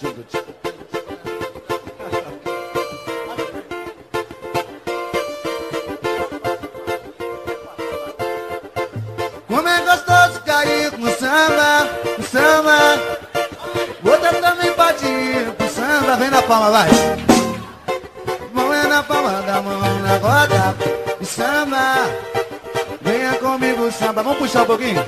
Como é gostoso cair com samba, o samba. Outra também pode com pro samba, vem na palma, vai. Mão é na palma da mão, na roda, samba. Venha comigo, samba. Vamos puxar um pouquinho?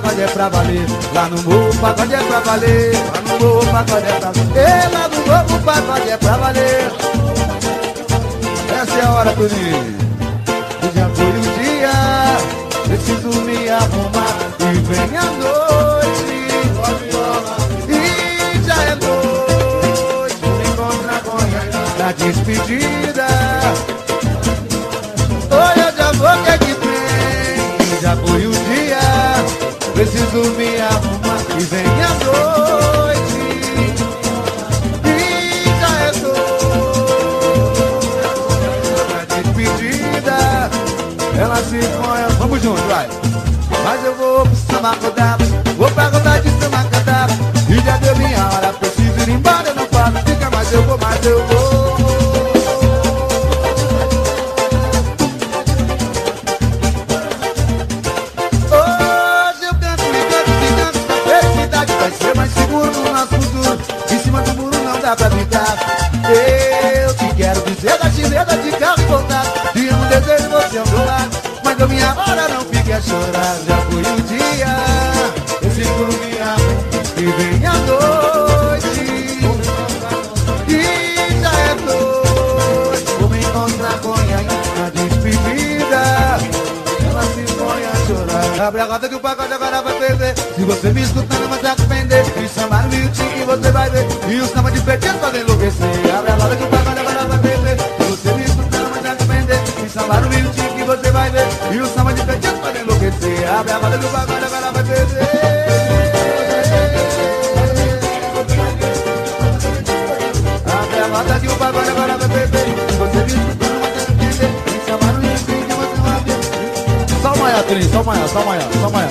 pagode é pra valer. Lá no morro, o pagode é pra valer. Lá no morro, o pagode é pra valer. Lá no morro, o pagode é pra valer. Essa é a hora, Toninho. Já foi o dia, preciso me arrumar. E vem a noite. E já é noite, vou me encontrar com ela. Despedida. olha já vou, que é que tem? Já foi o preciso me arrumar e vem a noite. E já estou. despedida, ela se põe. Vamos junto, vai. Mas eu vou pro samba rodado, vou pra rodar de samba cantado. E já deu minha hora, preciso ir embora. Eu não falo, fica, mas eu vou, mas eu vou. na despedida Ela se põe a chorar. Abre a roda que o pacote agora vai perder. Se você me escutar, não vai se arrepender. Me chamar no minutinho que você vai ver. E o samba de pretendo pode enlouquecer. Abre a roda que o pacote agora vai perder. Se você me escutar, não vai se arrepender. Me chamar no minutinho que você vai ver. E o samba de pretendo pode enlouquecer. Abre a roda que o pacote agora vai perder. Ver Só amanhã, só amanhã, só amanhã,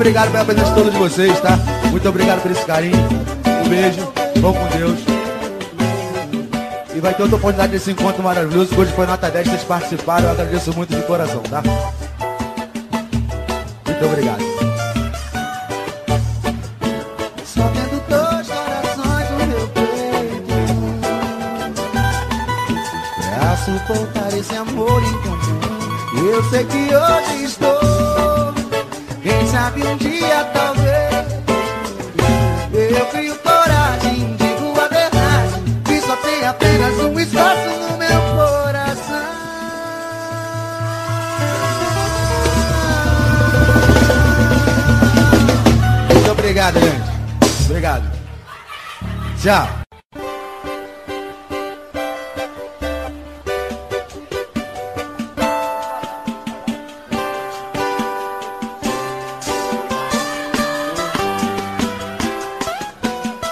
obrigado pela presença de todos vocês, tá? Muito obrigado por esse carinho. Um beijo, vão com Deus. E vai ter outra oportunidade desse encontro maravilhoso Hoje foi nota 10, vocês participaram Eu agradeço muito de coração, tá? Muito obrigado. Esse amor em comum. Eu sei que hoje Tchau.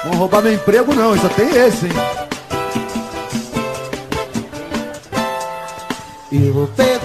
Vão roubar meu emprego não, só tem esse, hein? Eu vou perguntar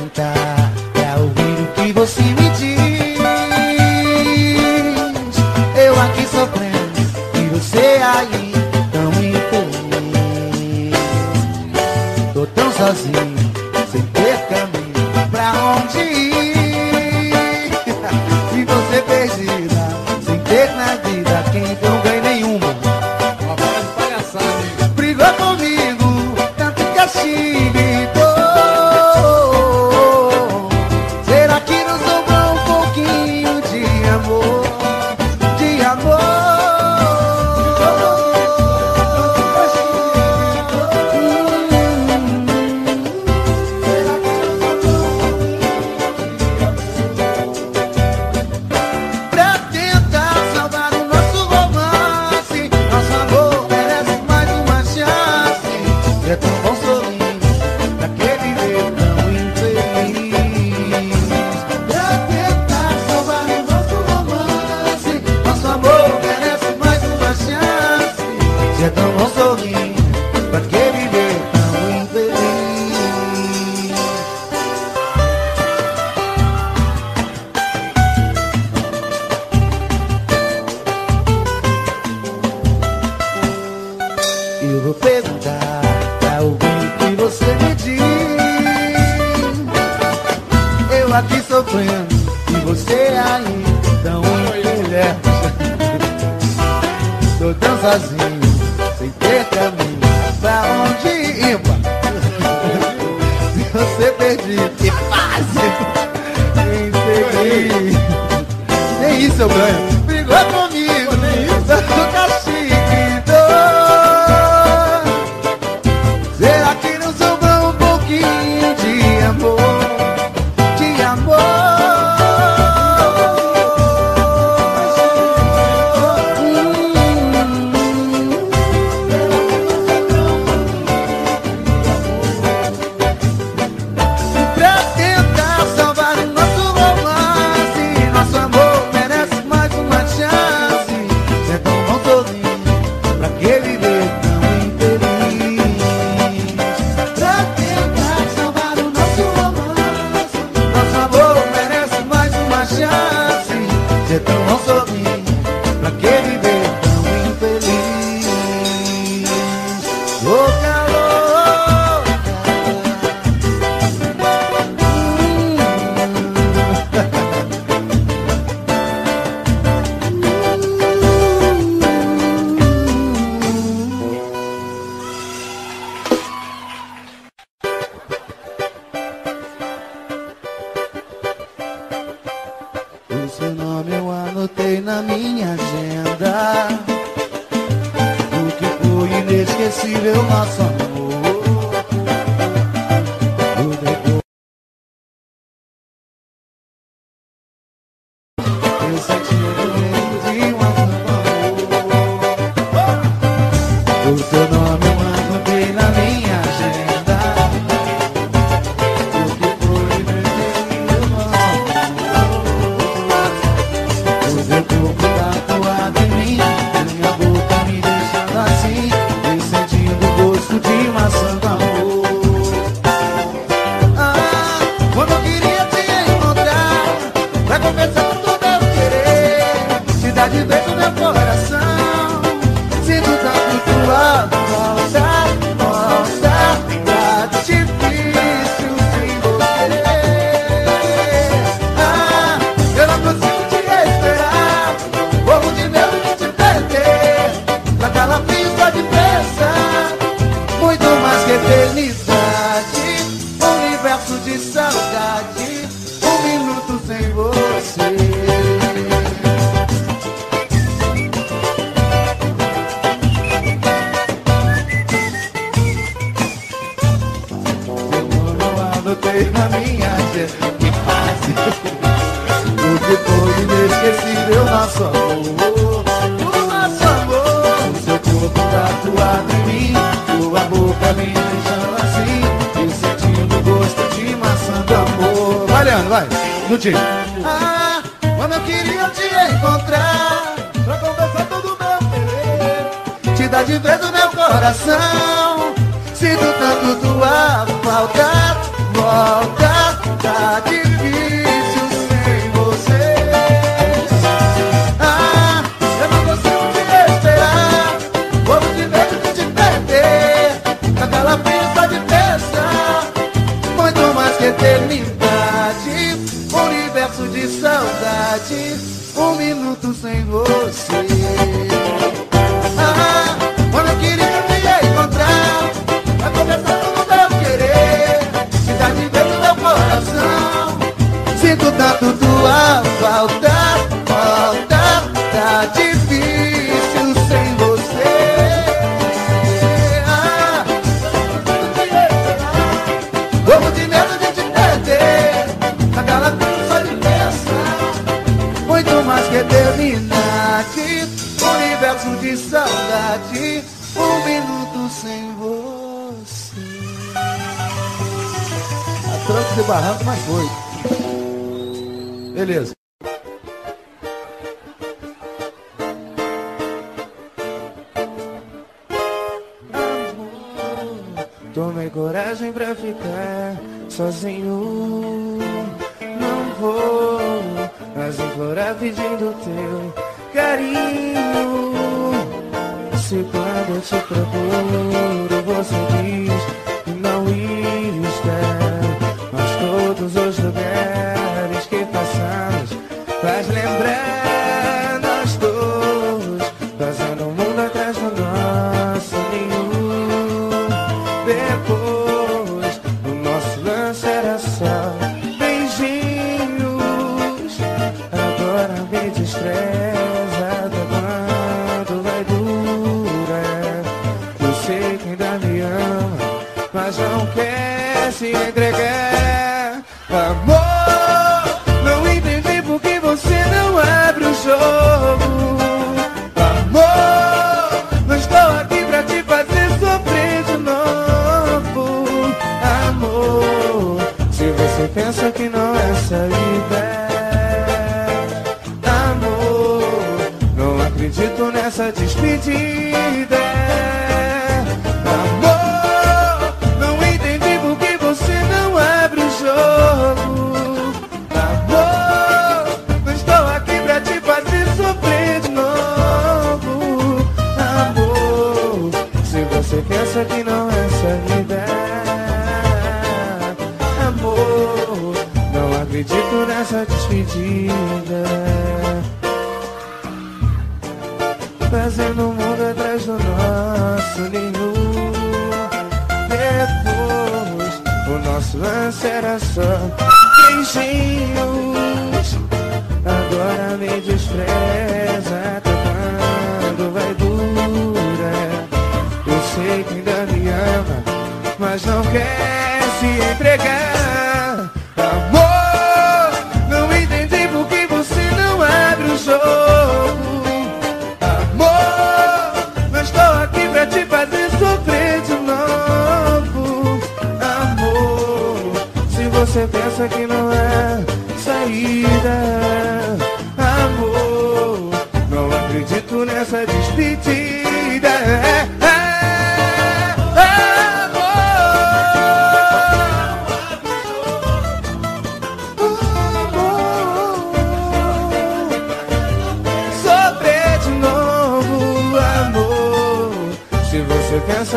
na minha agenda. O que foi inesquecível nosso amor. não quer se entregar.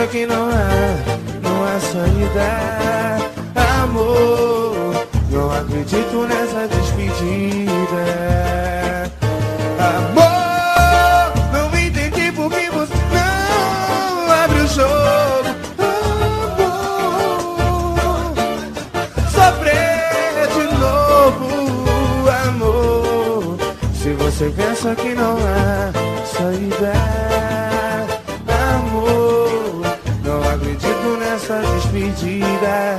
Que não há, não há saída Amor, não acredito nessa despedida. Amor, não entendi por que você não abre o jogo. Amor, sofrer de novo. Amor, se você pensa que não há saída despedida.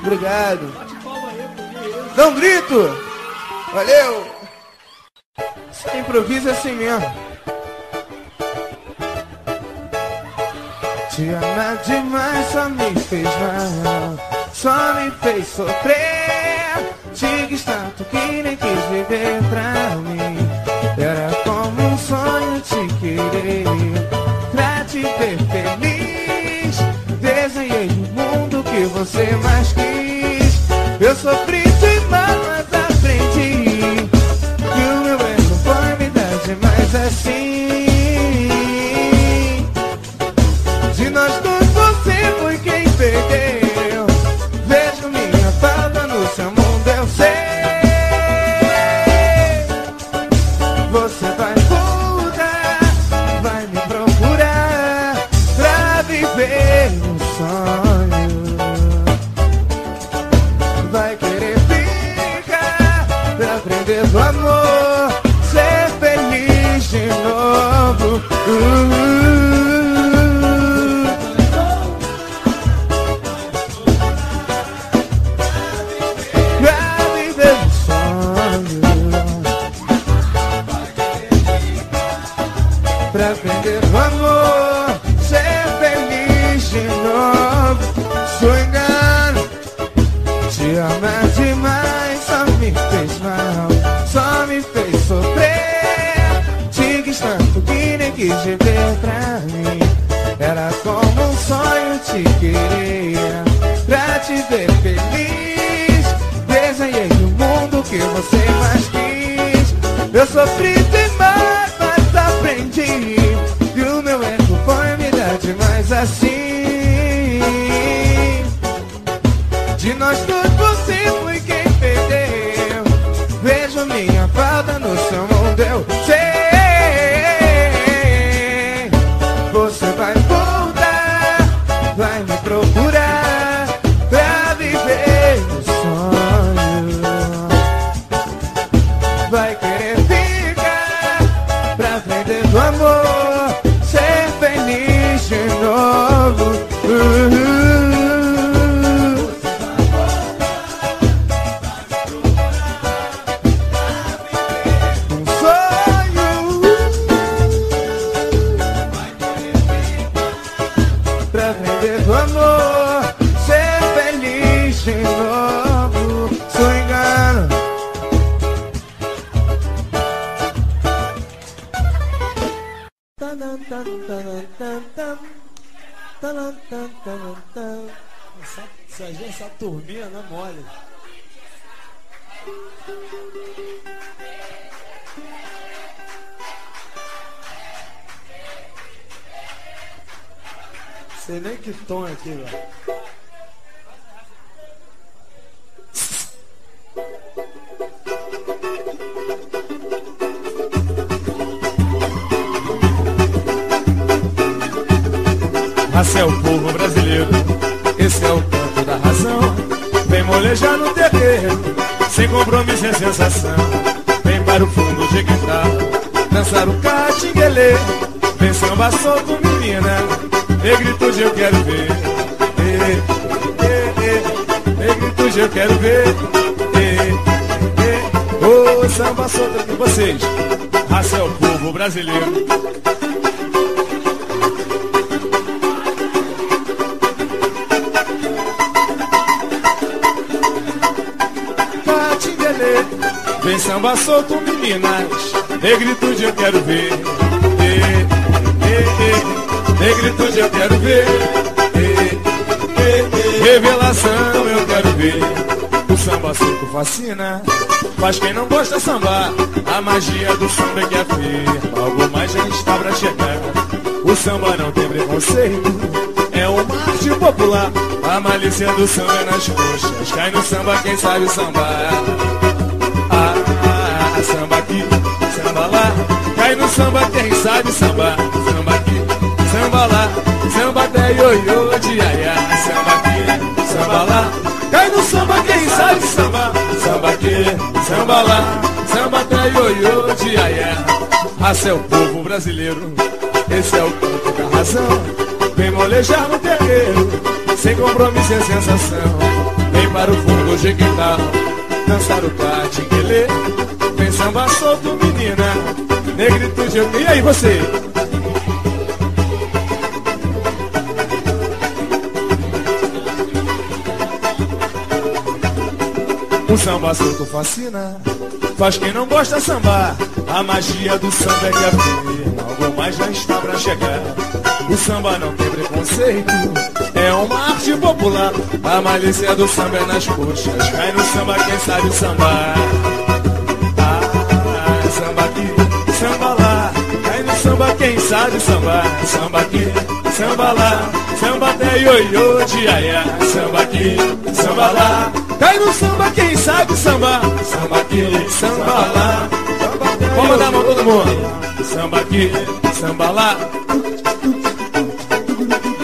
Obrigado. Dá um grito! Valeu! Você improvisa é assim mesmo. Te amar demais só me fez mal, só me fez sofrer. Negritude eu quero ver. Eh, eh, negritude eu quero ver. Ô, samba solto com vocês. Raça é o povo brasileiro. Vem samba solto, meninas. Negritude eu quero ver. Eh, eh, eh, Negritude eu quero ver. Revelação eu quero ver. O samba solto fascina. Faz quem não gosta sambar. A magia do samba é que afirma. Algo mais já está pra chegar. O samba não tem preconceito. É uma arte popular. A malícia do samba é nas coxas. Cai no samba quem sabe sambar. Ah, ah, ah, samba aqui, samba lá. Cai no samba quem sabe sambar. Samba aqui, samba lá. Samba até ioiô de aiá. Samba aqui, samba lá. Cai no samba quem sabe sambar. Samba aqui, samba lá. Samba até ioiô de aiá. Raça é o povo brasileiro. Esse é o canto da razão. Vem molejar no terreiro, sem compromisso e sensação. Vem para o fundo de quintal, dançar o catinguelê. Vem samba solto, menina, negritude. E aí você? O samba solto fascina, faz quem não gosta sambar. A magia do samba é que afirma, algo mais já está pra chegar. O samba não tem preconceito, é uma arte popular. A malícia do samba é nas coxas, cai no samba quem sabe sambar. Ah, samba aqui, samba lá, cai no samba quem sabe sambar. Samba aqui, samba lá, samba até ioiô de aiá. Samba aqui, samba lá, cai no samba quem sabe sambar. Samba aqui, samba lá, vamos dar a mão todo mundo. Samba aqui, samba lá,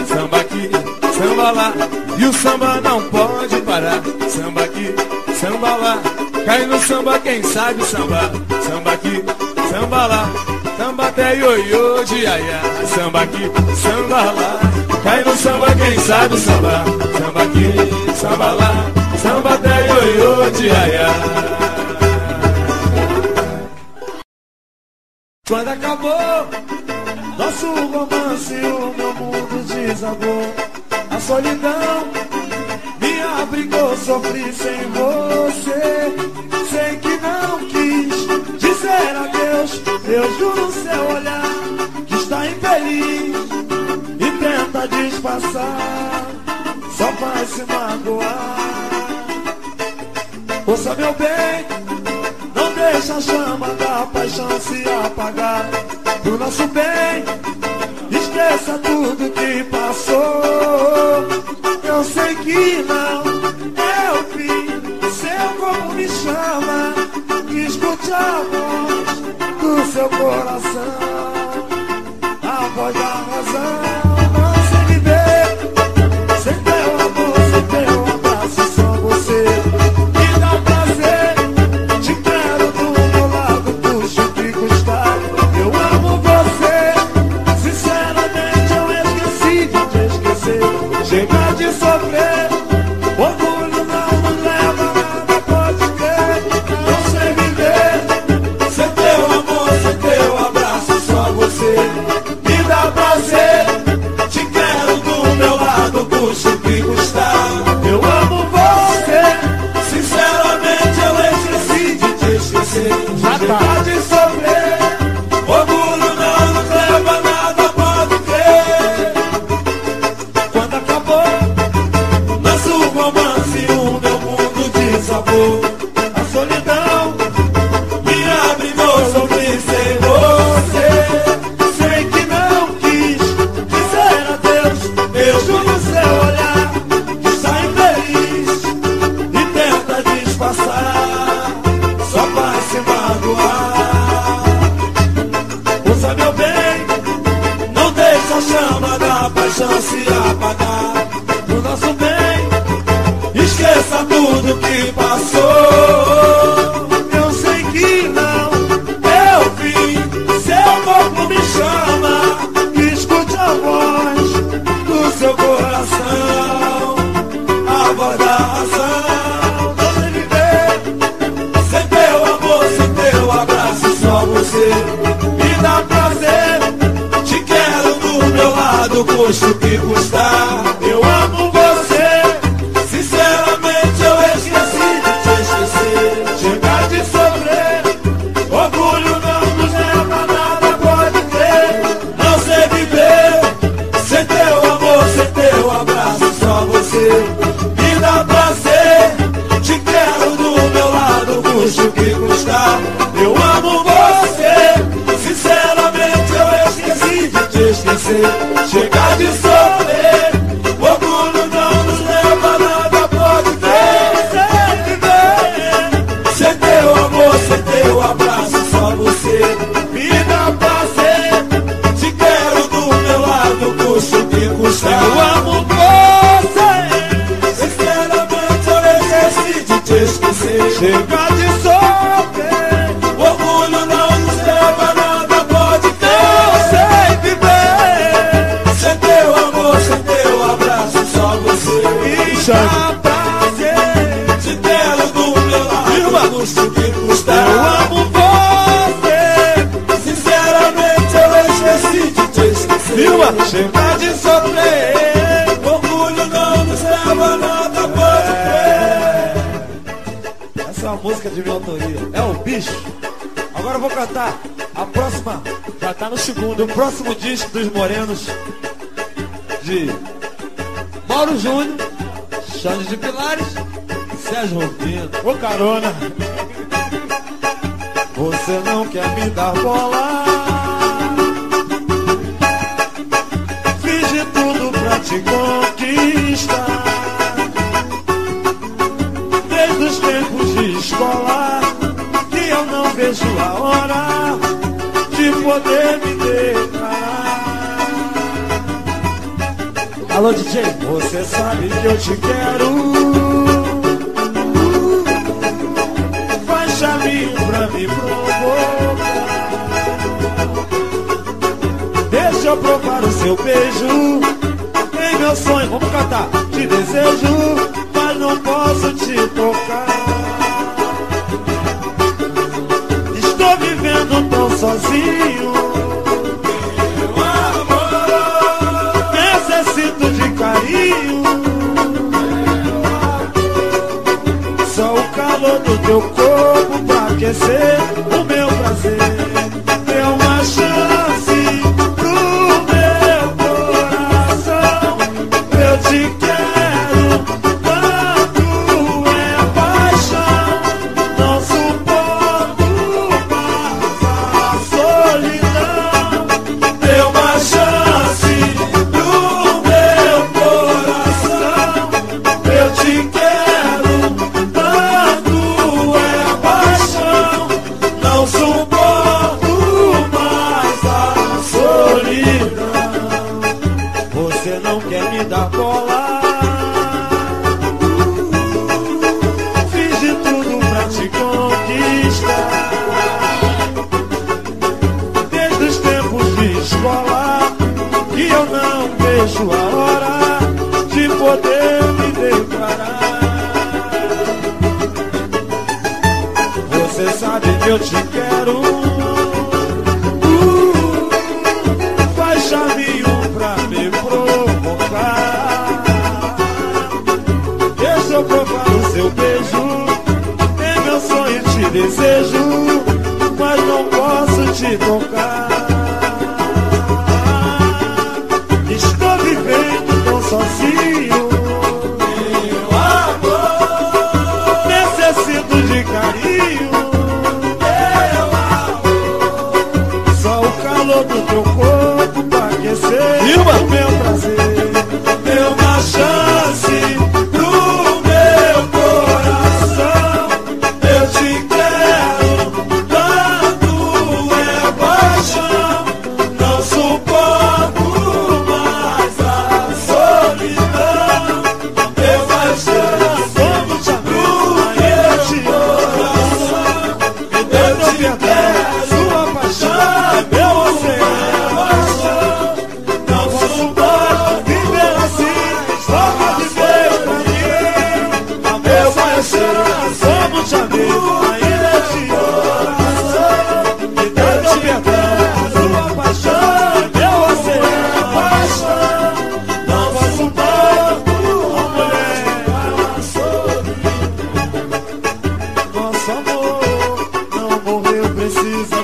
Samba aqui, samba lá, e o samba não pode parar. Samba aqui, samba lá, cai no samba quem sabe sambar. Samba aqui, samba lá, samba até ioiô de aiá. Samba aqui, samba lá, cai no samba quem sabe sambar. Samba aqui, samba lá, samba até ioiô de aiá. Quando você me dá prazer. Te quero do meu lado, custo o que custar. cantar tá a próxima. Já tá no segundo. O próximo disco dos Morenos. De Mauro Júnior, Xande de Pilares, Sérgio Rubino. Ô carona! Você não quer me dar bola. Finge tudo pra te ganhar. a hora de poder me deitar. Alô, DJ, você sabe que eu te quero. Faz caminho pra me provocar. Deixa eu provar o seu beijo. Em meu sonho, vamos cantar. Te desejo, mas não posso te tocar. sozinho. Meu amor, necessito de carinho. Só o calor do teu corpo pra aquecer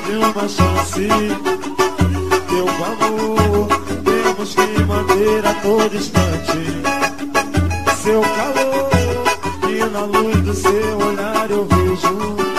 deu uma chance. Meu amor, temos que manter a todo instante. Seu calor, e na luz do seu olhar eu vejo.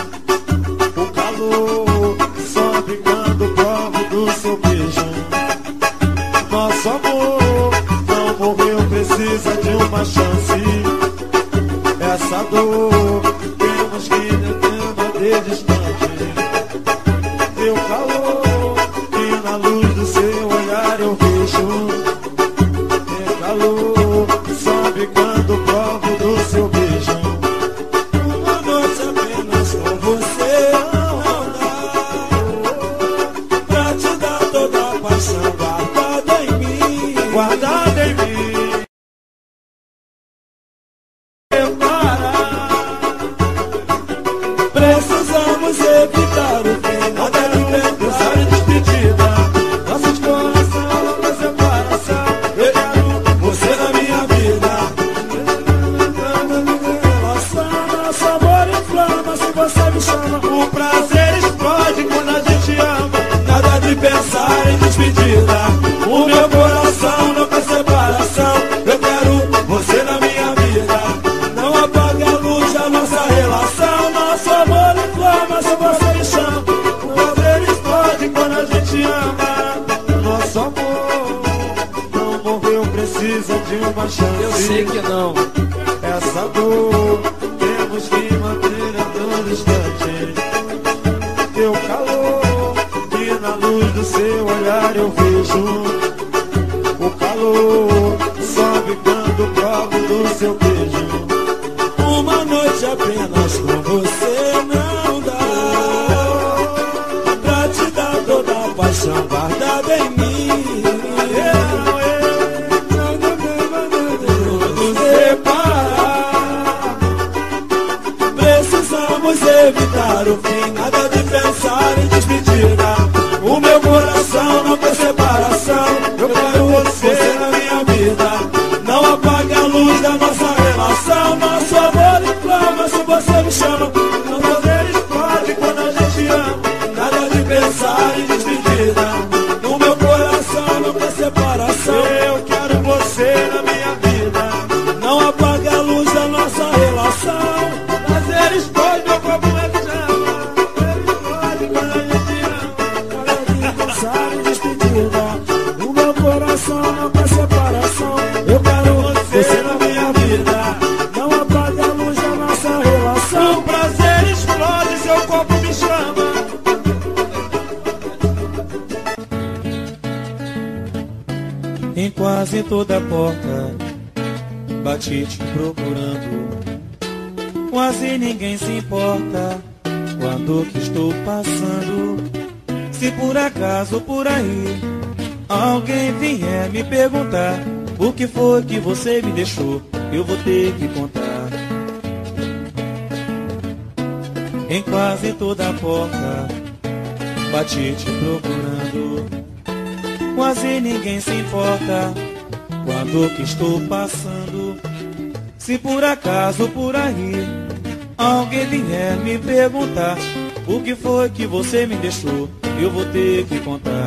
você me deixou, eu vou ter que contar.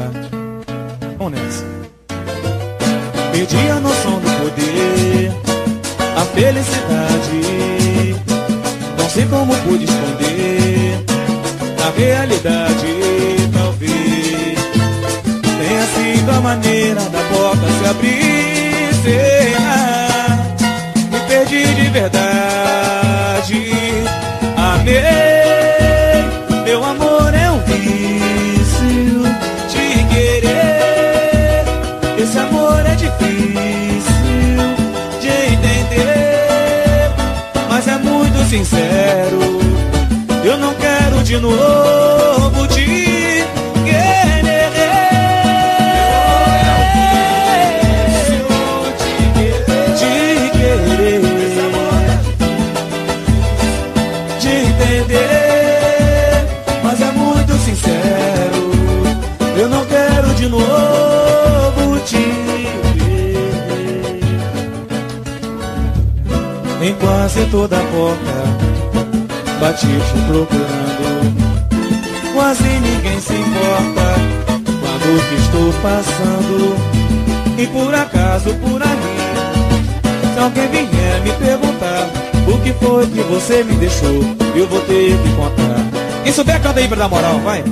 Por acaso por aí, se alguém vier me perguntar o que foi que você me deixou, eu vou ter que contar. Quem souber, canta aí pra dar moral, vai.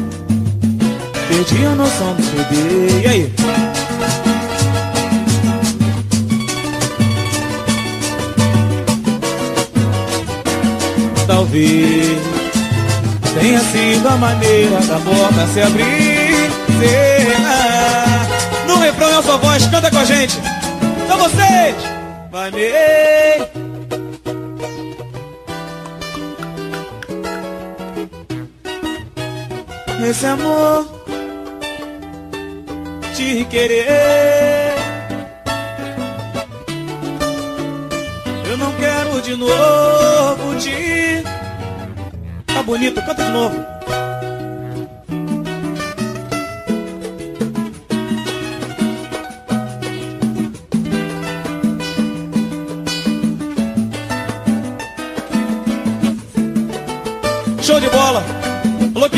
Perdi a noção do CD. E aí? Talvez tenha sido a maneira da porta se abrir. Será? No refrão é a sua voz, canta com a gente. Vocês! Vanei. Esse amor te querer. Eu não quero de novo te. Tá bonito, canta de novo.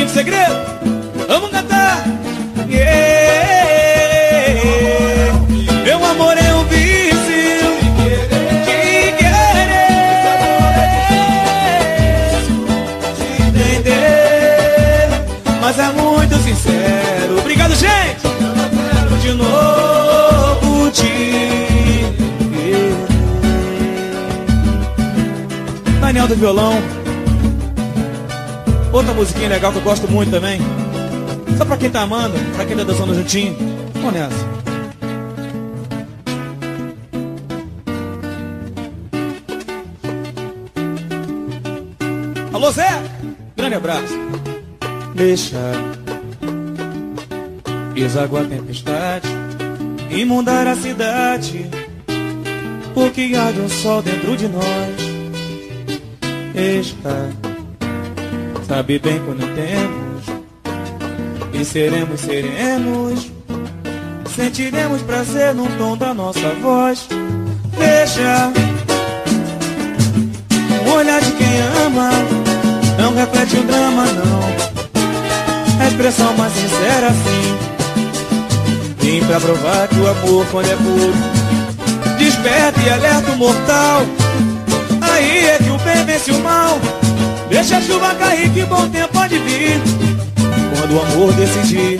De segredo. Vamos cantar. Yeah. Meu amor é um vício. Te querer. Te entender. Mas é muito sincero. Obrigado, gente. Eu de novo te. Daniel do violão. Outra musiquinha legal que eu gosto muito também. Só pra quem tá amando, pra quem tá dançando juntinho. Vamos nessa. Alô, Zé! Grande abraço. Deixa desaguar a tempestade, inundar a cidade, porque há de um sol dentro de nós. Deixa Sabe bem quando temos. E seremos serenos. Sentiremos prazer no tom da nossa voz. Deixa O olhar de quem ama Não reflete o drama não. A expressão mais sincera assim Vim pra provar que o amor quando é puro Desperta e alerta o mortal. Aí é que o bem vence o mal Deixa a chuva cair que bom tempo pode vir. Quando o amor decidir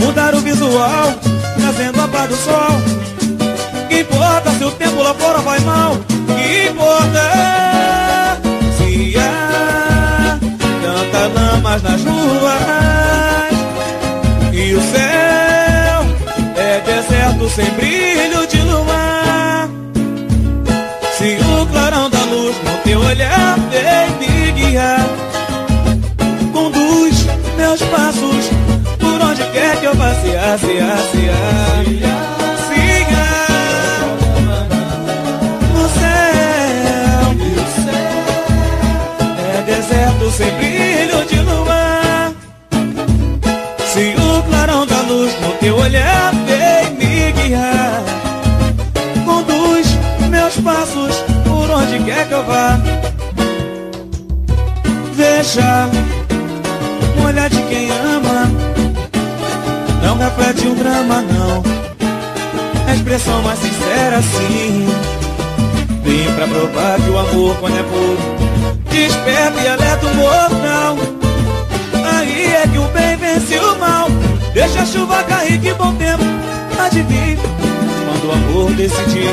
Mudar o visual Trazendo a paz do sol. Que importa se o tempo lá fora vai mal? Que importa Se há Tantas lamas nas ruas? E o céu É deserto sem brilho de Conduz meus passos por onde quer que eu passear, sear, sear Siga no céu. É deserto sem brilho de luar. Se o clarão da luz no teu olhar vem me guiar Conduz meus passos por onde quer que eu vá Um olhar de quem ama Não reflete um drama não. A expressão mais sincera sim. Vim pra provar que o amor quando é puro Desperta e alerta o mortal Aí é que o bem vence o mal. Deixa a chuva cair que bom tempo vir. Quando o amor decidir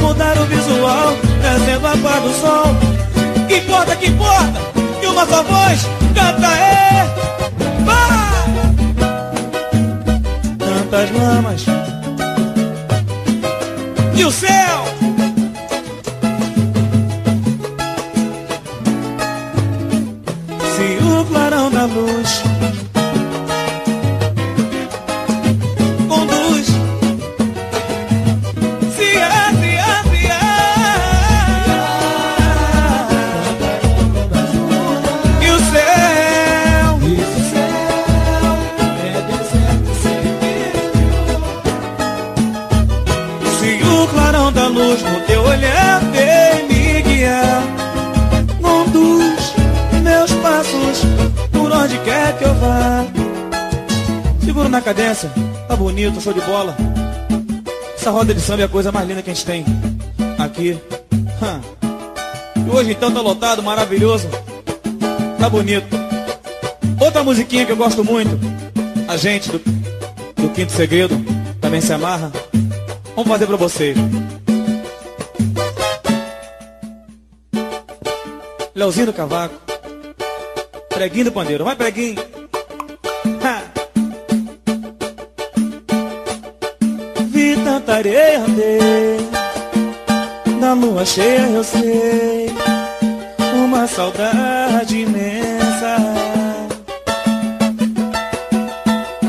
Mudar o visual Trazendo a paz do sol. Que importa, que importa uma só voz canta é Vai! Tantas lamas E o céu? Se o clarão da luz show de bola. Essa roda de samba é a coisa mais linda que a gente tem aqui. E hoje então tá lotado, maravilhoso. Tá bonito. Outra musiquinha que eu gosto muito. A gente do, do Quinto Segredo também se amarra. Vamos fazer pra vocês. Leozinho do Cavaco. Preguinho do pandeiro. Vai, preguinho. Areia andei. Na lua cheia eu sei. Uma saudade imensa.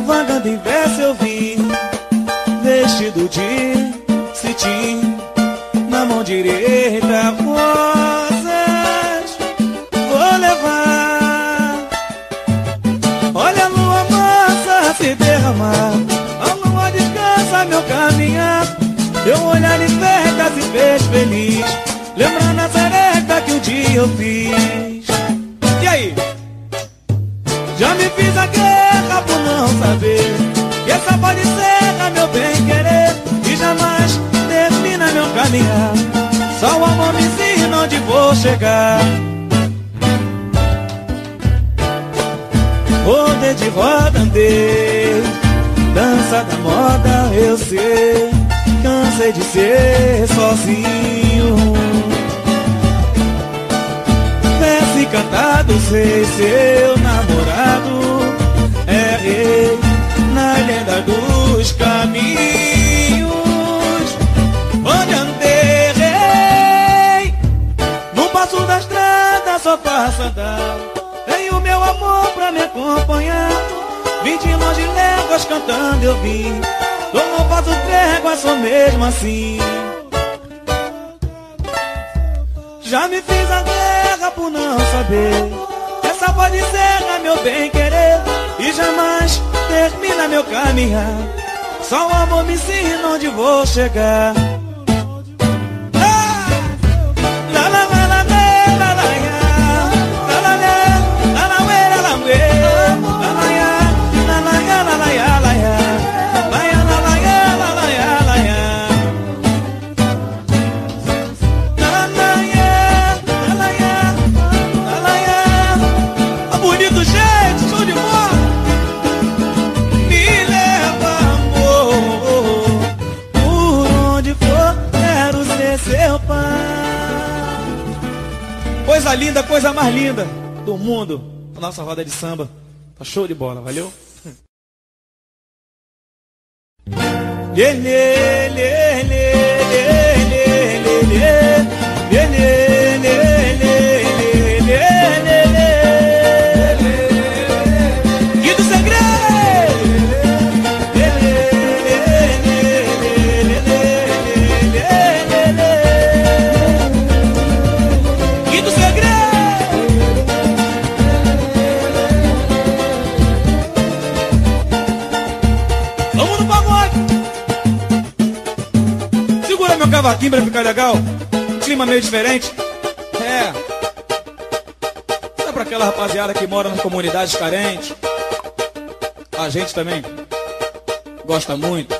Vagando em verso eu vim. Vestido de cetim. Na mão direita, rosas. Fez feliz. Lembrando a sereca que um dia eu fiz. E aí? Já me fiz a guerra por não saber. Que essa pode ser meu bem querer. E jamais termina meu caminhar. Só o amor me ensina onde vou chegar. Rodei de roda andei Dança da moda eu sei Cansei de ser sozinho. Desce cantado sei Seu namorado. É rei Na lenda dos caminhos. Onde andei No passo da estrada só passa andar. Tem o meu amor pra me acompanhar Vim de longe léguas cantando eu vim Eu não faço trégua, sou mesmo assim. Já me fiz a guerra por não saber. Essa pode ser meu bem querer? E jamais termina meu caminhar. Só o amor me ensina onde vou chegar linda do mundo. A nossa roda de samba. Tá show de bola, valeu? Lê, lê, lê, lê, lê, lê, lê, lê. Lê, cavaquinho pra ficar legal. Clima meio diferente. É. Dá pra aquela rapaziada que mora nas comunidades carentes. A gente também gosta muito.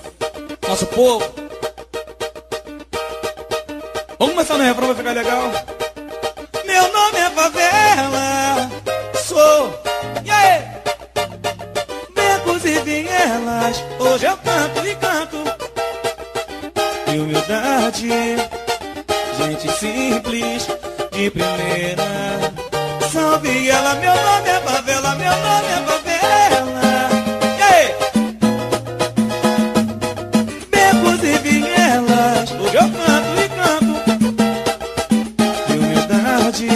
Nosso povo. Vamos começar no refrão pra ficar legal. Meu nome é favela. Sou. E aí? Becos e vielas. Hoje eu canto e canto. De humildade. Gente simples. De primeira. Salve ela. Meu nome é favela. Meu nome é favela. Aí? Becos e vielas. Hoje eu canto e canto. De humildade.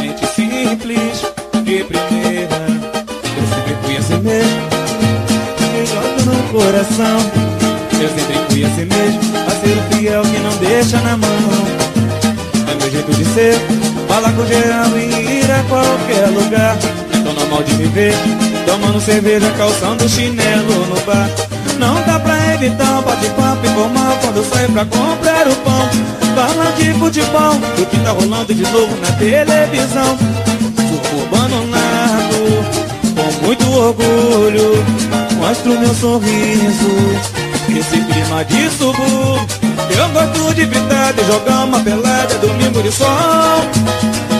Gente simples, de primeira Eu sempre fui assim mesmo Me jogo no coração deixa na mão. É meu jeito de ser Falar com geral e ir a qualquer lugar. É tão normal de me ver Tomando cerveja, calçando chinelo no bar. Não dá pra evitar o bate-papo informal Quando sai pra comprar o pão. Fala de futebol, do que tá rolando de novo na televisão. Sou urbano nato, com muito orgulho. Mostro meu sorriso Esse clima de subúrbio Eu gosto de fritar e jogar uma pelada Domingo de sol.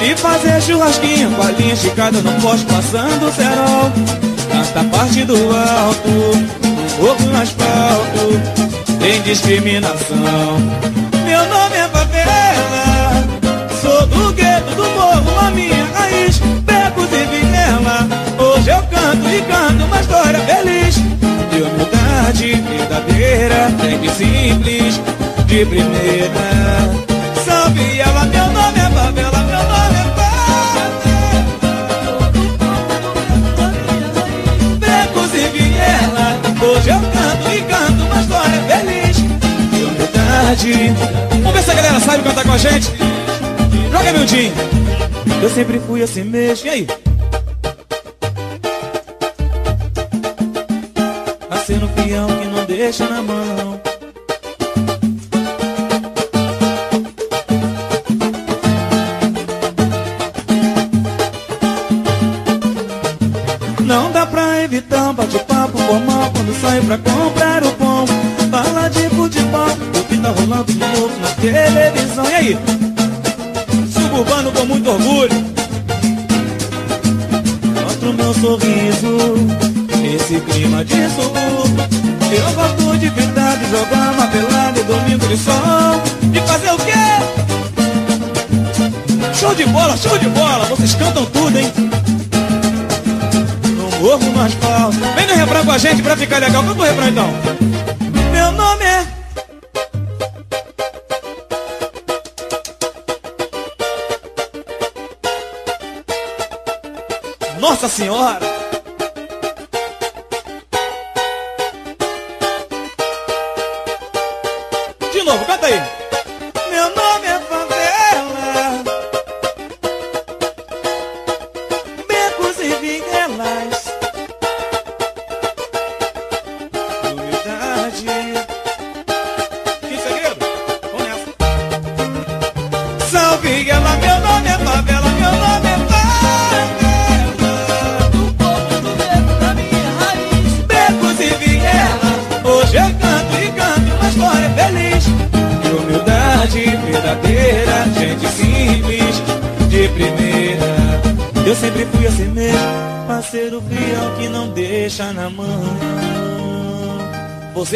E fazer churrasquinho com a linha esticada no poste Passando cerol. Canta parte do alto Um pouco no asfalto Tem discriminação. Meu nome é favela Sou do gueto do morro A minha raiz. Becos e vinela Hoje eu canto e canto uma história feliz. De humildade verdadeira Sempre simples De primeira. Salve ela, meu nome é favela Meu nome é favela. Becos e vinela Hoje eu canto e canto uma história feliz. De humildade. Vamos ver se a galera sabe cantar com a gente. Joga meu din Eu sempre fui assim mesmo. E aí? Nascendo fião que não deixa na mão Saio pra comprar o pão. Fala de futebol O que tá rolando de novo na televisão. E aí? Suburbano com muito orgulho. Mostro meu sorriso Esse clima de subúrbio Eu gosto de pintar, de jogar uma pelada domingo de sol. De fazer o quê? Show de bola, show de bola. Vocês cantam tudo, hein? No morro, Vem no refrão com a gente pra ficar legal Canta o refrão então Meu nome é Nossa Senhora! De novo, canta aí.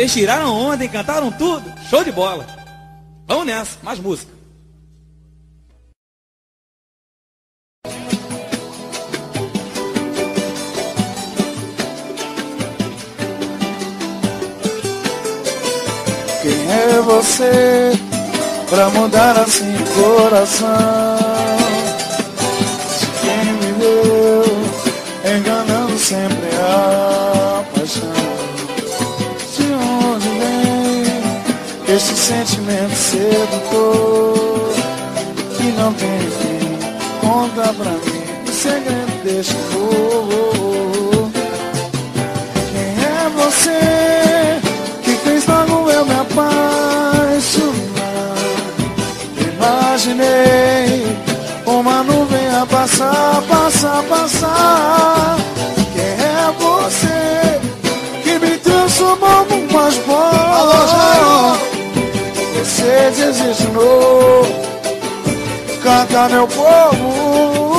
Vocês tiraram onda e cantaram tudo. Show de bola. Vamos nessa, mais música. Quem é você pra mudar assim o coração? Sentimento sedutor que não tem fim? Conta pra mim o segredo deste amor. Quem é você que fez logo eu me apaixonar? Imaginei uma nuvem a passar, passar, passar. Você designou canta meu povo.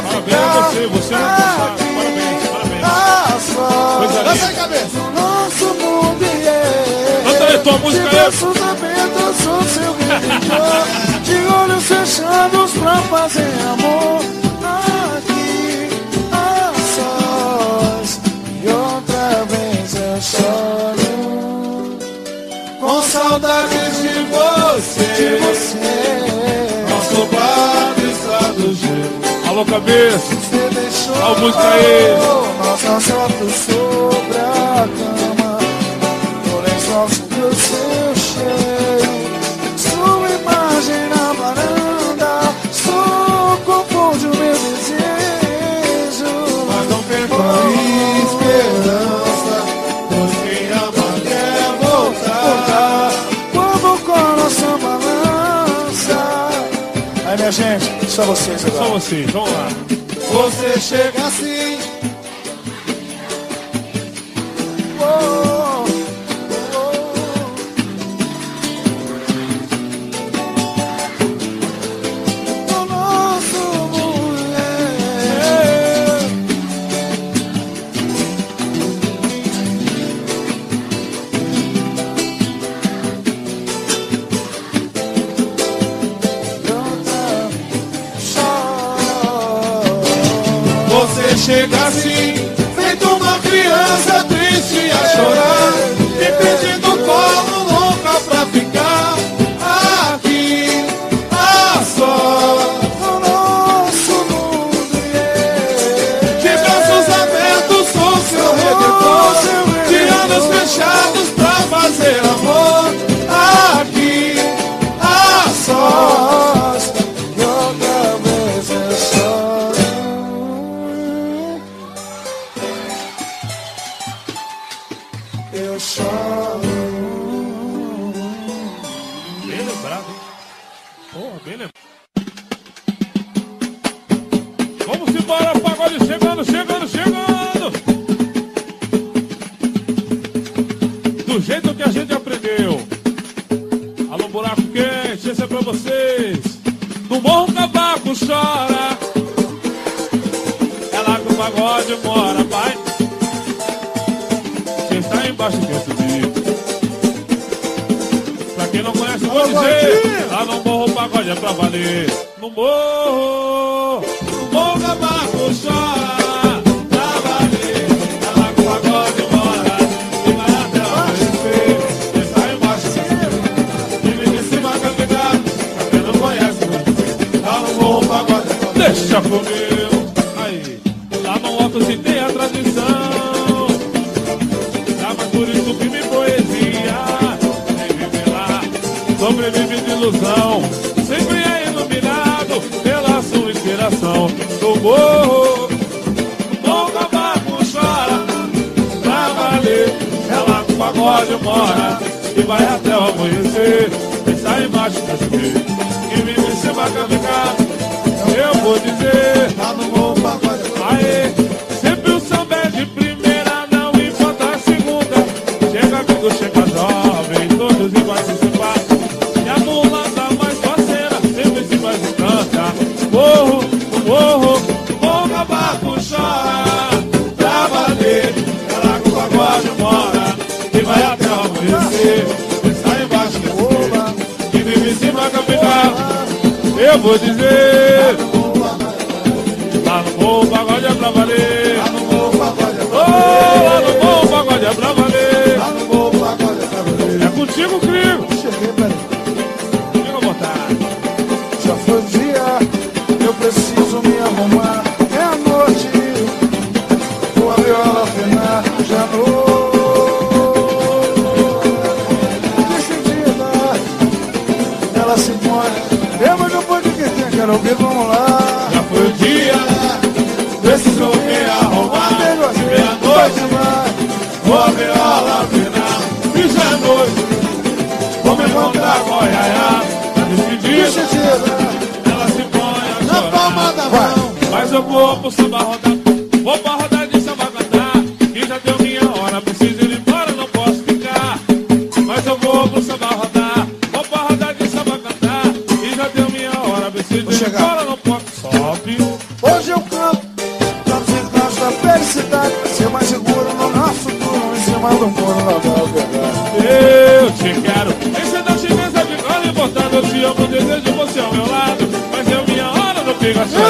ficar. Parabéns você, você não consegue. Parabéns, parabéns. Coisa Dança aí, cabeça. É Nosso mundo é. Canta aí tua música aí. Braços abertos, sou seu redentor. De olhos fechados pra fazer amor. sua cabeça. Você deixou a música aí. Nosso sobre a cama. Porém, só sobre o seu cheiro. Sua imagem na varanda. Só confunde o meu desejo. Mas não perco a esperança. Pois quem ama quer voltar. Como o coração balança. Aí, minha gente. Só vocês agora. Só vocês, vamos lá. Você chega assim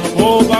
fogo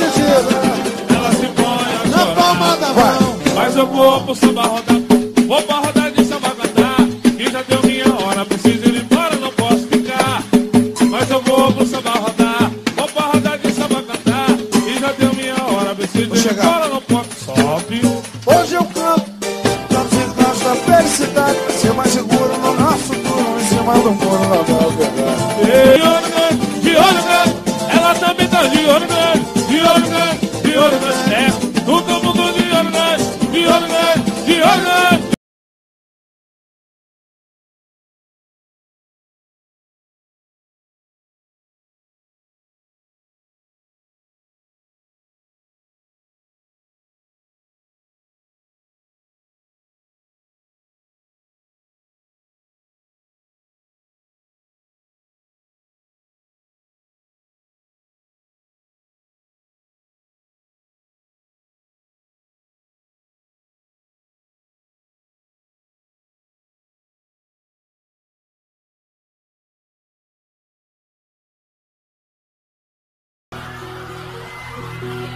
Ela se põe a Na palma da mão. Mas eu vou pro samba rodar.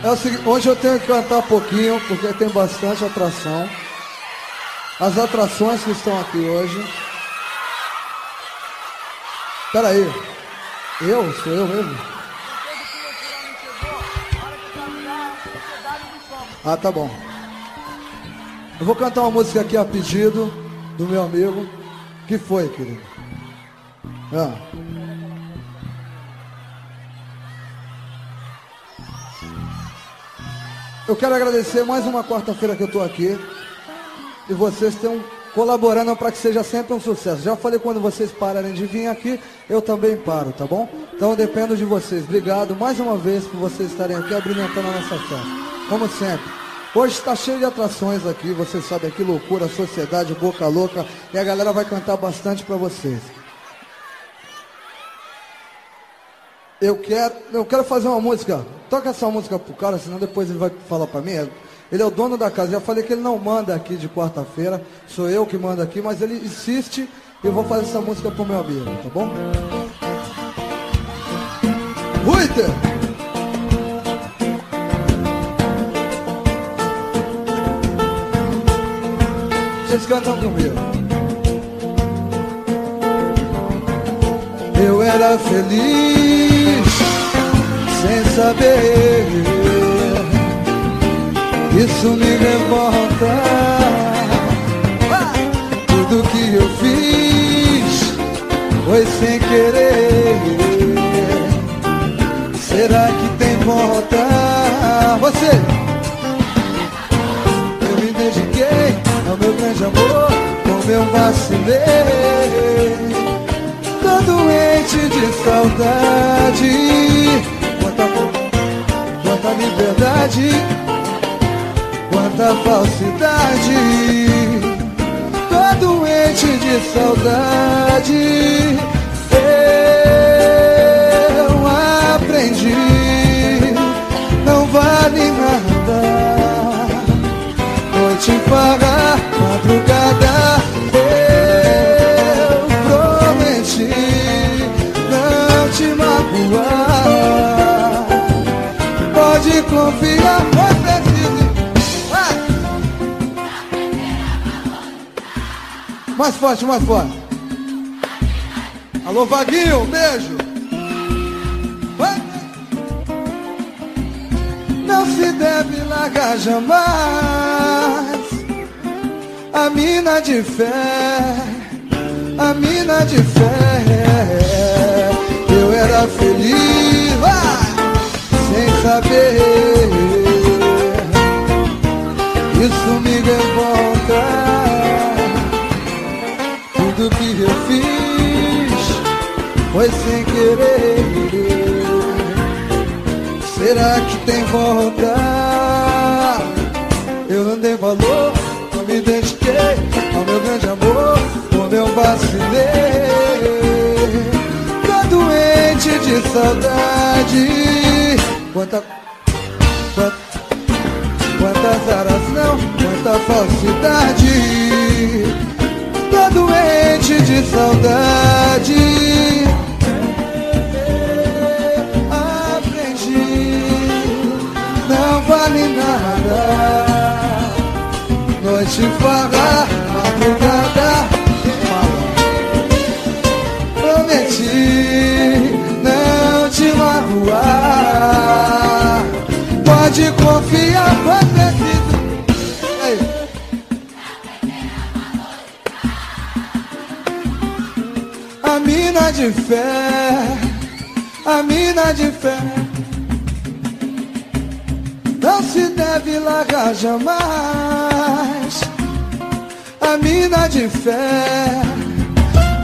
É o seguinte, hoje eu tenho que cantar um pouquinho, porque tem bastante atração. As atrações que estão aqui hoje. Peraí. Eu? Sou eu mesmo? Ah, tá bom. Eu vou cantar uma música aqui a pedido do meu amigo. Que foi, querido? Ah. Eu quero agradecer mais uma quarta-feira que eu estou aqui. E vocês estão colaborando para que seja sempre um sucesso. Já falei quando vocês pararem de vir aqui, eu também paro, tá bom? Então eu dependo de vocês. Obrigado mais uma vez por vocês estarem aqui abrindo a nossa festa. Como sempre. Hoje está cheio de atrações aqui, vocês sabem que loucura, sociedade, boca louca, e a galera vai cantar bastante para vocês. Eu quero, eu quero fazer uma música. Toca essa música pro cara, senão depois ele vai falar pra mim. Ele é o dono da casa. Já falei que ele não manda aqui de quarta-feira. Sou eu que mando aqui, mas ele insiste e eu vou fazer essa música pro meu amigo, tá bom? Ruiter! Vocês cantam comigo. Eu era feliz sem saber. Isso me revolta. Tudo que eu fiz foi sem querer. Será que tem volta? Você! Eu me dediquei ao meu grande amor, como eu vacilei. Tô doente de saudade. Quanta, liberdade, quanta falsidade. Tô doente de saudade. Eu aprendi, não vale nada. Noite em farra, Preciso. Vai! Mais forte, mais forte. Alô, Vaguinho, beijo. Não se deve largar jamais a mina de fé, a mina de fé. Eu era feliz sem saber. Isso me revolta. Tudo que eu fiz foi sem querer. Será que tem volta? Eu não dei valor, não me dediquei ao meu grande amor, como eu vacilei. Tô doente de saudade. Quanta, quanta, quantas aras não, quanta falsidade. Tô doente de saudade. Pode confiar, foi preciso. Ei. A mina de fé, a mina de fé, não se deve largar jamais. A mina de fé,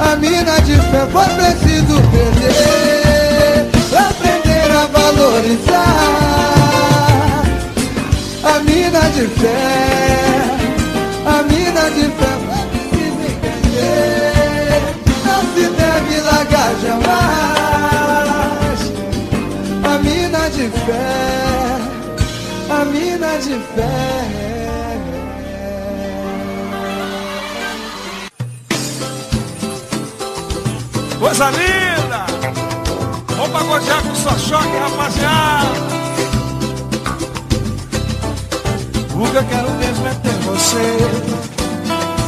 a mina de fé, foi preciso perder aprender a valorizar. Mina de fé, a mina de fé, foi preciso entender. Não se deve largar jamais. A mina de fé, a mina de fé. Coisa linda! Vamos pagodear com sua choque, rapaziada! O que eu quero mesmo é ter você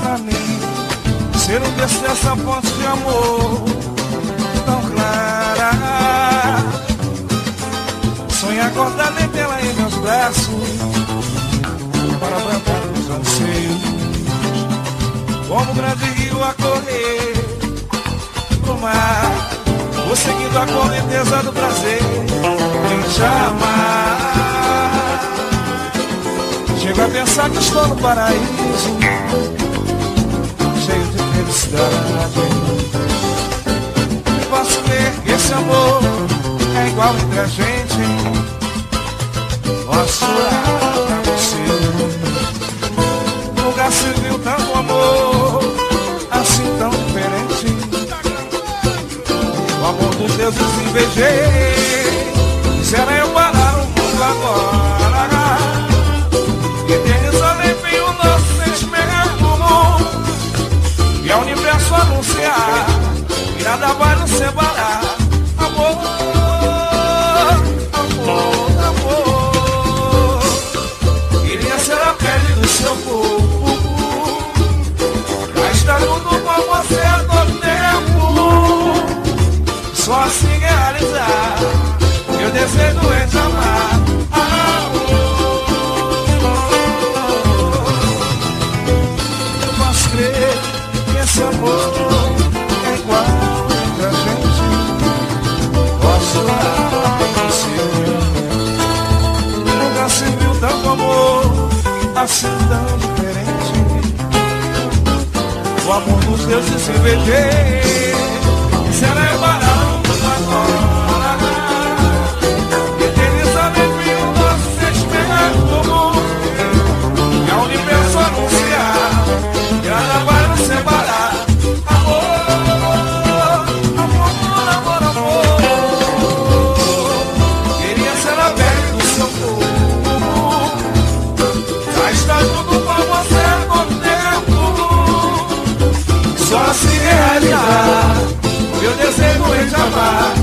pra mim. Ser um berço dessa fonte de amor tão clara. Sonhar acordar nem tê-la em meus braços para abrandar os anseios. Como um grande rio a correr pro mar. Vou seguindo a correnteza do prazer em te amar. Chego a pensar que estou no paraíso, cheio de felicidade. Posso ver que esse amor é igual entre a gente. Nosso lar é seu. Lugar civil, tanto amor, assim tão diferente. O amor dos deuses invejei. Será eu parar o mundo agora? Nada vai nos separar. Amor, amor, amor. Queria ser a pele do seu corpo. Pra estar junto com você a todo tempo. Só assim realizar. Meu desejo O amor dos deuses se vejer. Será desejo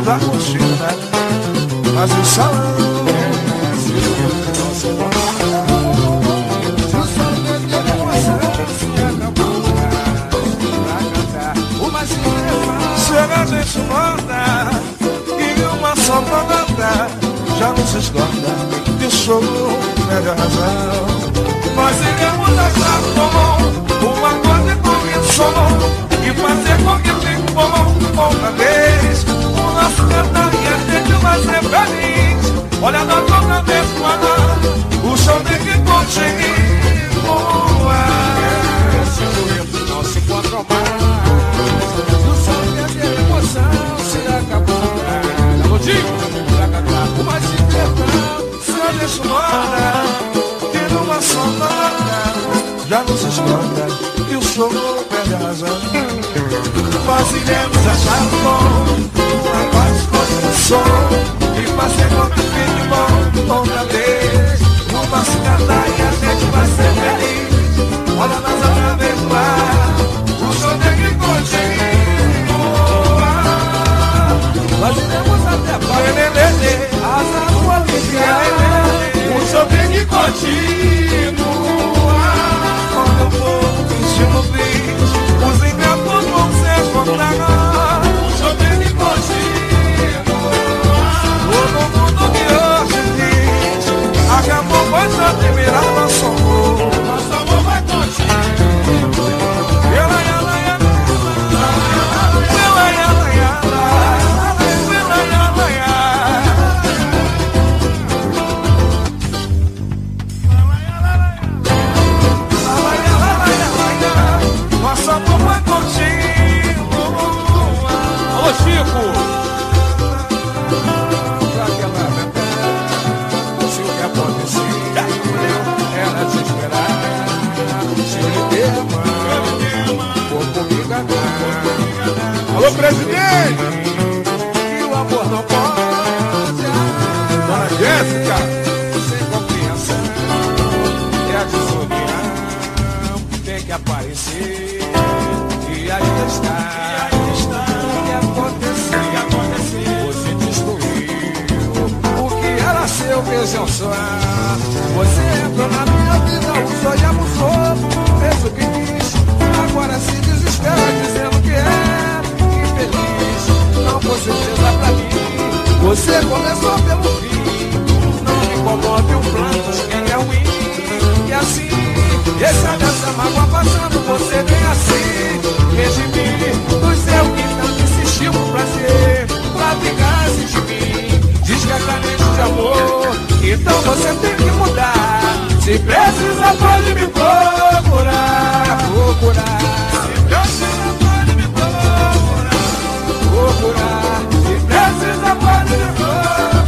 dá curtida, mas o salão é Chega a gente manda E uma só banda Já não se esgota E o show a razão. Nós iremos achar comum Uma coisa com som E fazer com que fique bom Outra vez O nosso cantar e a gente vai ser feliz Olha outra vez quando O show tem que continuar Se o não se encontra mais o sonho de emoção se acabou. Se. Que numa já não se esconda. E o show perde a razão. Nós iremos achar bom. Uma voz com o. E fazer com que fique bom. Outra vez. Nosso cantar e a gente vai ser feliz. Olha nós outra vez lá. O show tem que continuar. Nós iremos até a Lelê, asa rua O show tem que continuar. Quando eu for vestindo bis, os amor. Nosso amor Alô, presidente! mágoa passando, você vem assim. Redimir, pois é o que tanto insistiu com prazer, pra vingança de mim. Diz é de amor, então você tem que mudar. Se precisa, pode me procurar, procurar. Se precisa, pode me procurar, procurar. Se precisa, pode me procurar.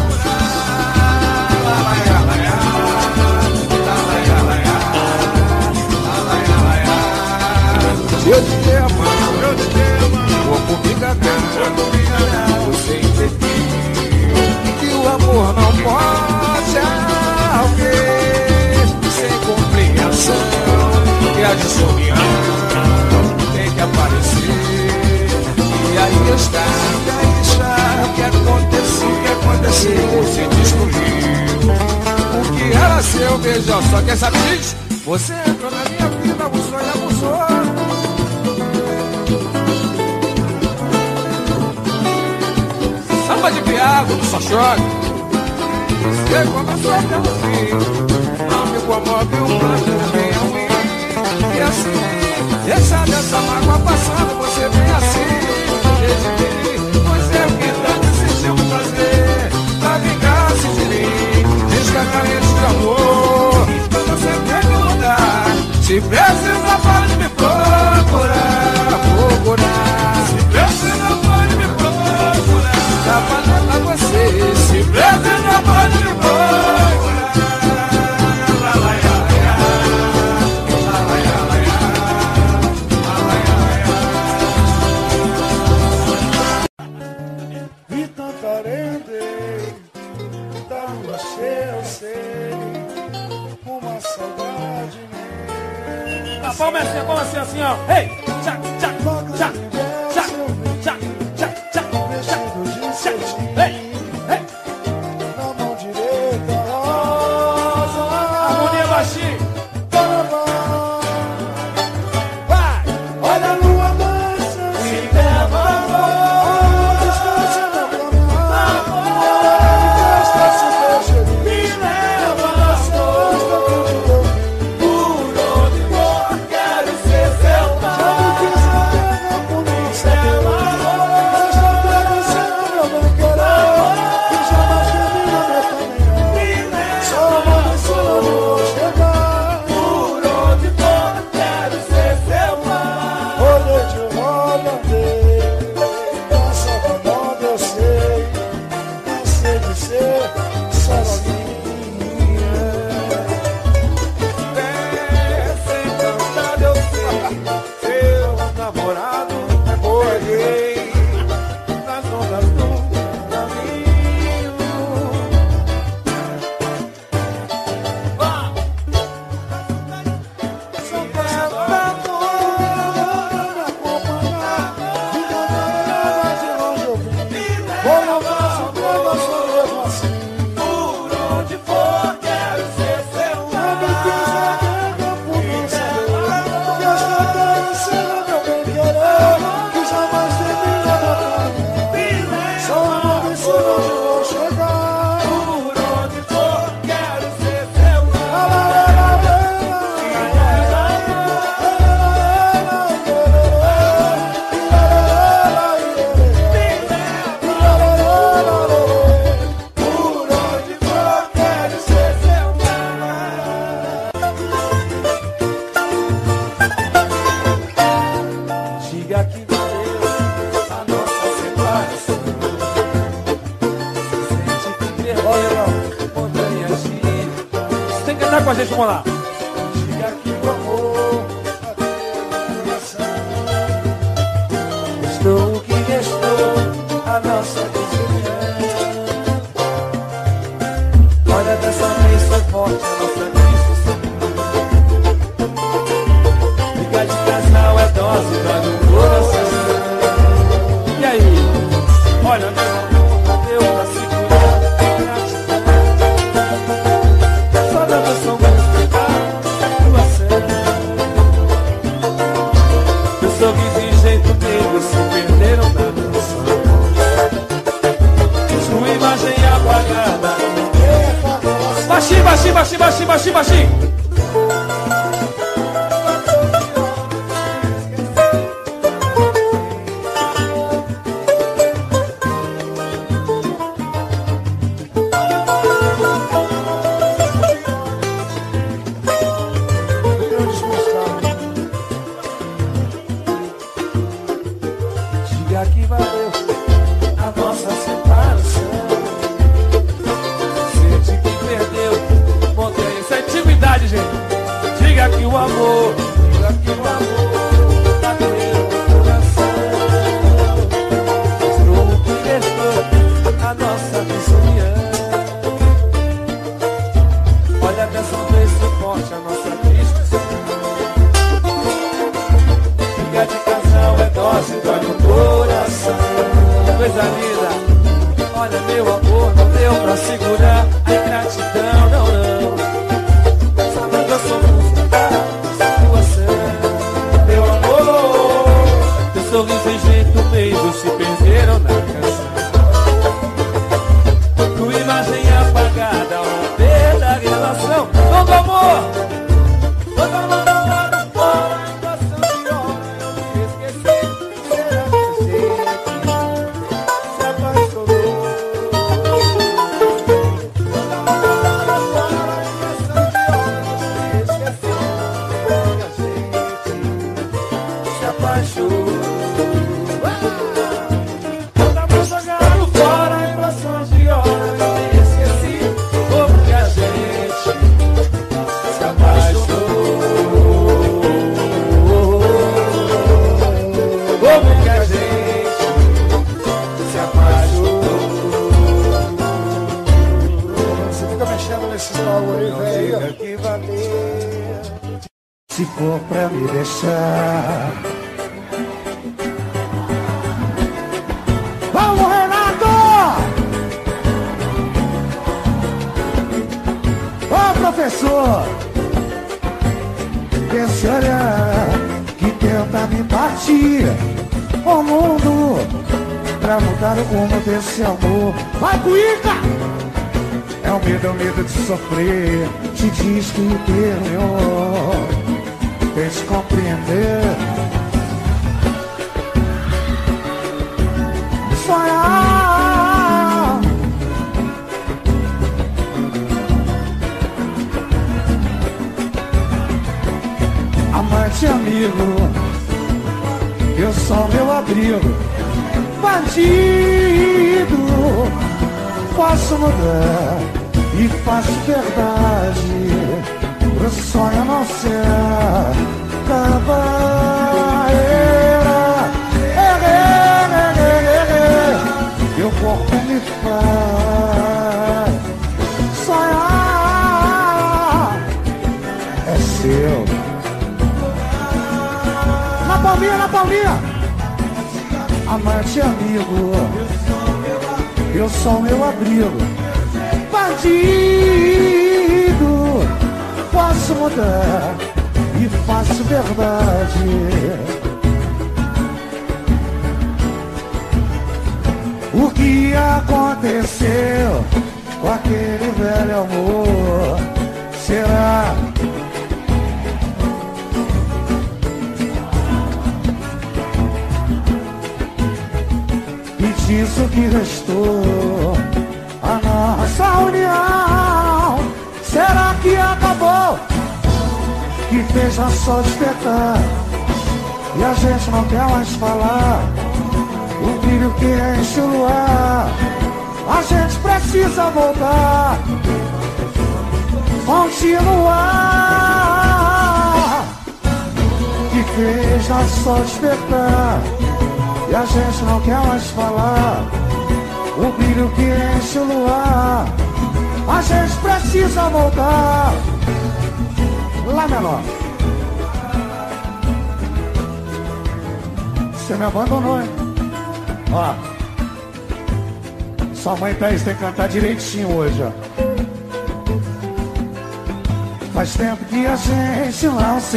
vida cantando milhão sem ter. Que o amor não pode alguém sem compreensão. que a desunião tem que aparecer. E aí está, e aí está. O que aconteceu, o que aconteceu? Você descobriu. O que era seu, veja só que essa vez você entrou na minha vida, o sonho abusou. Samba de piado do só chora. Sei como eu sou até o fim. Não me comove o plano bem ruim. E assim, deixa dessa mágoa passando, você vem assim. Desde que pois é o que tanto sentiu prazer. Pra vingar-se de mim, descarregar de amor. Quando você quer me mudar, se precisa, pode me procurar. Procurar apagar pra você. Se prende na parte de assim, palma assim, assim, ó. Ei! Hey!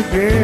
Não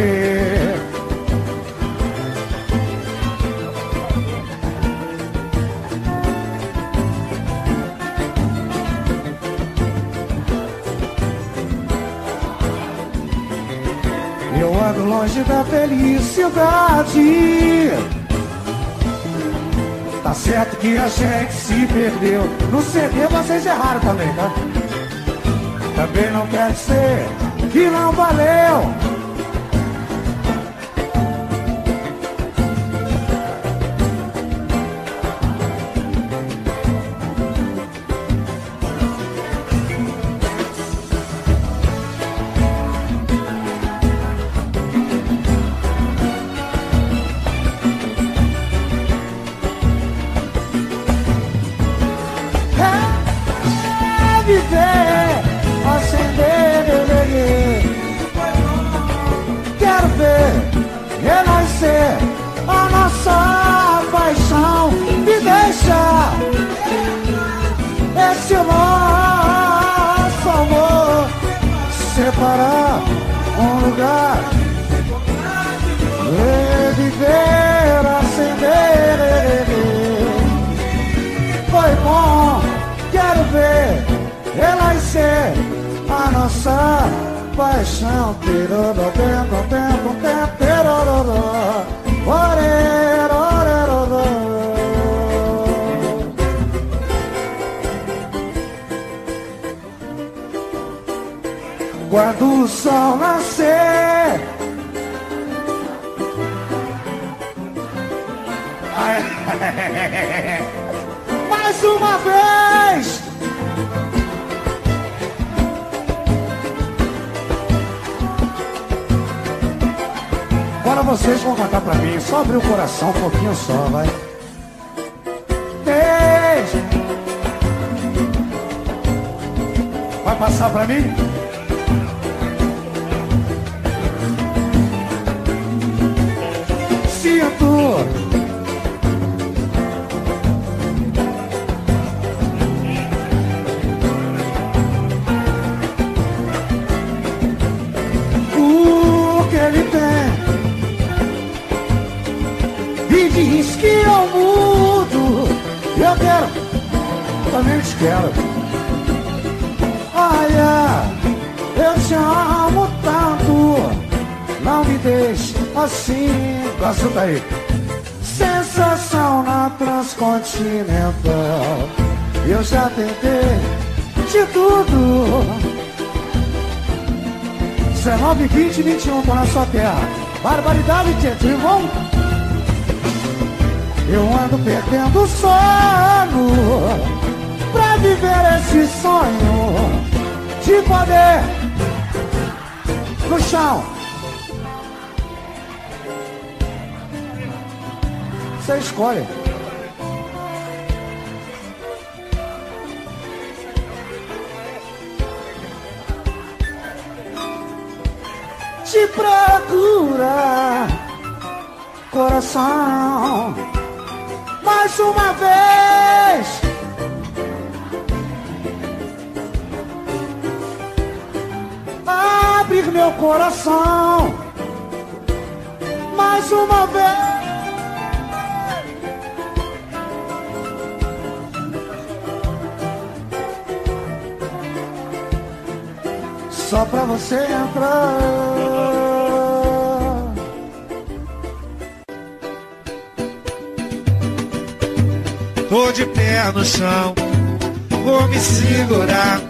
Para um lugar. Ver, viver, acender. Foi bom, quero ver renascer a nossa paixão. Tiroró, tempo, tempo, tempo, tiroró, porém. Quando o sol nascer. Mais uma vez. Agora vocês vão cantar pra mim. Só abrir o coração um pouquinho só, vai. Beijo. Vai passar pra mim? Gosta daí. Sensação na transcontinental. Eu já tentei de tudo. 19, 20, 21, tô na sua terra. Barbaridade, gente, irmão. Eu ando perdendo o sono pra viver esse sonho de poder no chão. Você escolhe. Te procura, coração, mais uma vez. Abre meu coração, mais uma vez. Pra você entrar. Tô de pé no chão, vou me segurar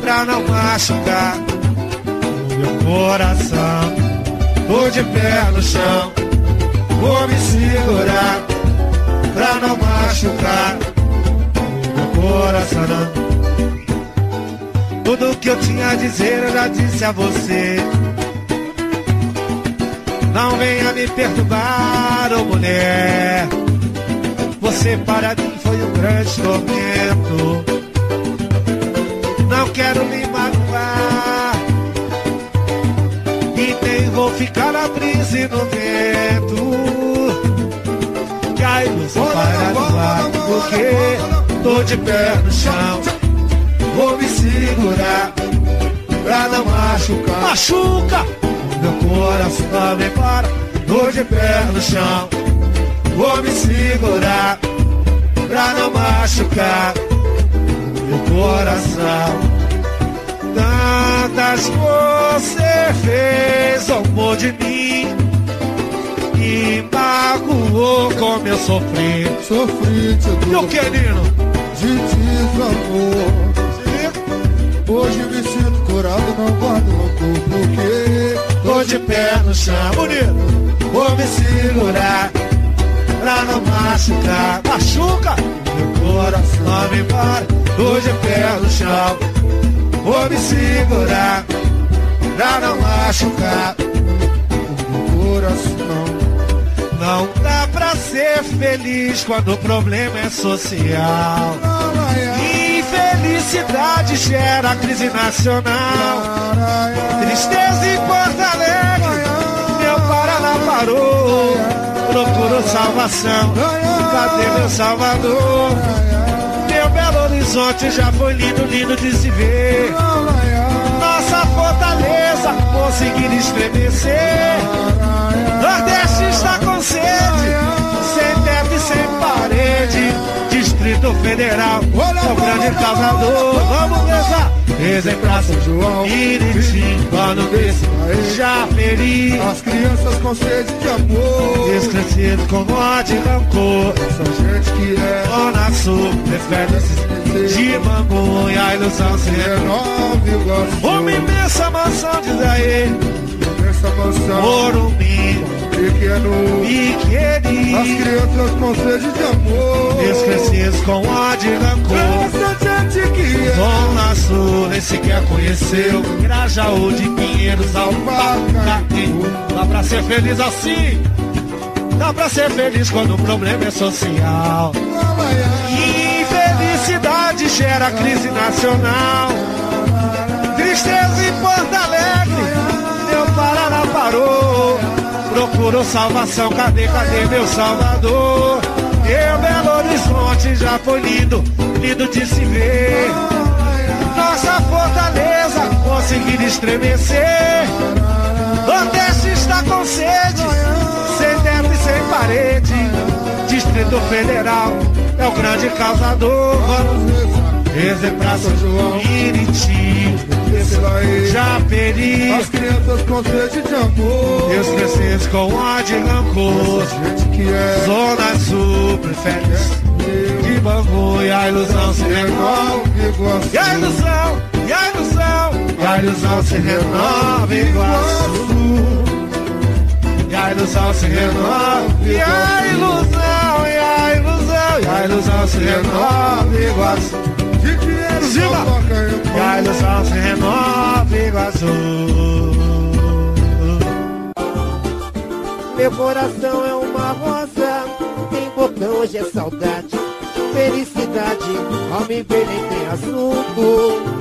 pra não machucar o meu coração. Tô de pé no chão, vou me segurar pra não machucar o meu coração. Tudo que eu tinha a dizer eu já disse a você. Não venha me perturbar, ô mulher. Você para mim foi um grande tormento. Não quero me magoar. E nem vou ficar na brisa e no vento. Que a ilusão para no ar. Porque tô de pé no chão. Segurar pra não machucar. Machuca! Meu coração me para. Tô de pé no chão. Vou me segurar pra não machucar meu coração. Tantas você fez ao amor de mim e magoou como eu sofri. Sofri, te Meu querido, de desamor. Hoje me sinto curado, não guardo rancor, porque tô de pé no chão, bonito. Vou me segurar pra não machucar. Machuca! Meu coração me para, tô de pé no chão. Vou me segurar pra não machucar. o coração Não dá pra ser feliz quando o problema é social. Infelicidade gera crise nacional. Tristeza em Porto Alegre, meu Paraná parou. Procuro salvação, cadê meu Salvador? Meu Belo Horizonte já foi lindo, lindo de se ver. Nossa fortaleza conseguir estremecer. Nordeste está com sede, sem teto e sem parede. Distrito Federal, é o grande causador. Vamos rezar. Exemplar São João, Iriti, quando desse, já feliz. As crianças com sede de amor. Esquecido com ódio e rancor. Essa gente que é Zona Sul, refere de Bangu e a ilusão se renove o gosto Uma imensa mansão, diz aí, Essa mansão. Morumbi, pequeno. Que ele As crianças com sede de amor. Esquecidos com ódio rancor. Essa gente que é. Zona Sul, nem sequer conheceu. Grajaú de Pinheiros ao Dá pra ser feliz assim. Dá pra ser feliz quando o problema é social. Infelicidade gera crise nacional. Tristeza em Porto Alegre. Meu Paraná parou Procurou salvação, cadê, cadê meu Salvador? Meu Belo Horizonte já foi lindo, lindo de se ver. Nossa fortaleza conseguir estremecer. Nordeste está com sede, sem teto e sem parede. Distrito Federal é o grande causador. Exemplar São João, Iriti, Japeri As crianças com sede de amor. Meus crescidos com ódio e rancor. É Zona Sul, prefere De Bangu e a ilusão se renova E a ilusão, e a ilusão E a ilusão se renova igual E a ilusão se renova E a ilusão, e a ilusão E a ilusão se renova igual De dinheiro Zima. só toca em E a ilusão se renova igual Meu coração é uma rosa, tem botão, hoje é saudade, felicidade, ao me nem tem assunto.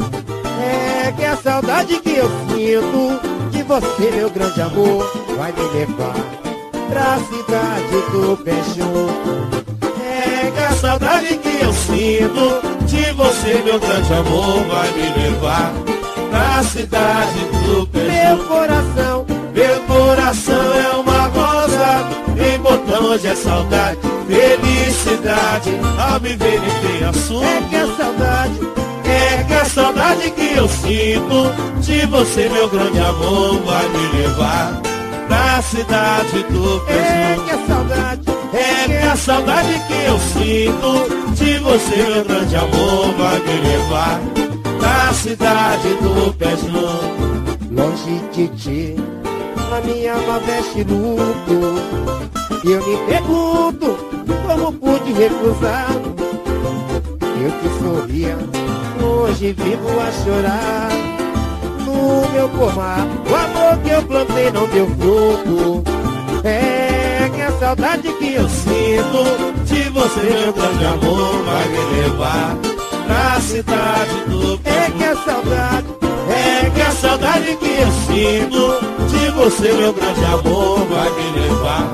É que a saudade que eu sinto de você, meu grande amor, vai me levar pra cidade do junto. É que a saudade que eu sinto de você, meu grande amor, vai me levar pra cidade do pé Meu coração, meu coração é uma rosa, em botão hoje é saudade, felicidade, ao me ver nem tem assunto. É que a saudade, é que a saudade que eu sinto de você, meu grande amor, vai me levar pra cidade do É que a saudade, é que a saudade que eu sinto de você, meu grande amor, vai me levar pra cidade do Pezão. Longe de ti, a minha alma veste luto. E eu me pergunto como pude recusar. Eu que sorria, hoje vivo a chorar. No meu pomar, o amor que eu plantei não deu fruto. É saudade que eu sinto de você, meu grande amor, vai me levar pra cidade do É que a saudade, é que a saudade que eu sinto de você, meu grande amor, vai me levar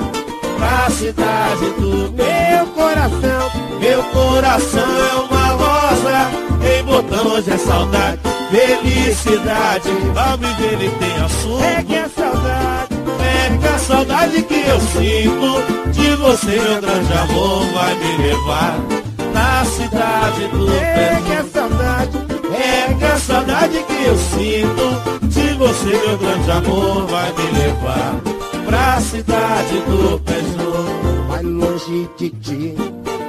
pra cidade do meu coração. Meu coração é uma rosa, em botão hoje é saudade, felicidade. Ao me ver ele tem assunto. É que a saudade, é que a saudade que eu sinto de você, meu grande amor, vai me levar na cidade do É que a saudade, é que a saudade que eu sinto de você, meu grande amor, vai me levar pra cidade do Pezão. Vai longe de ti,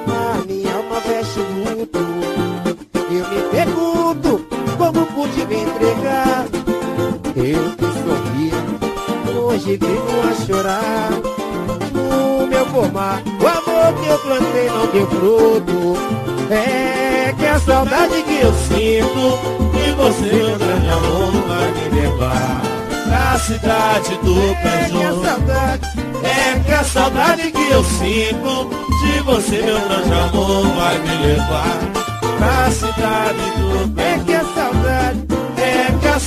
a minha alma veste luto. Eu me pergunto como pude me entregar. Eu que sorria, hoje vivo a chorar. No meu pomar, o amor que eu plantei não deu fruto. É que a saudade que eu sinto de você, meu grande amor, vai me levar pra cidade do Pezão. É que a saudade que eu sinto de você, meu grande amor, vai me levar pra cidade do Pezão. É que a saudade, é que a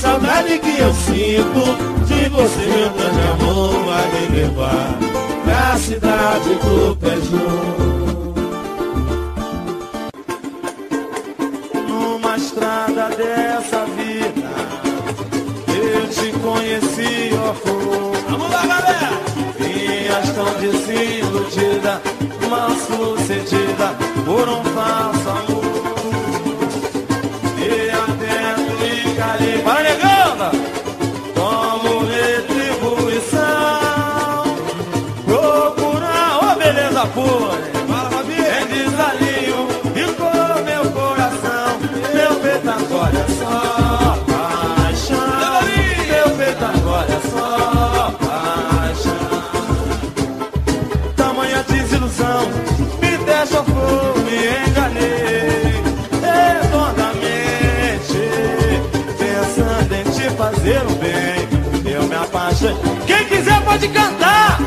saudade que eu sinto de você, meu grande amor, vai me levar pra cidade do Pezão. Numa estrada dessa vida, eu te conheci, ó flor. Vamos lá, galera! Vinhas tão desiludida, mal sucedida, por um falso amor. Quem quiser pode cantar.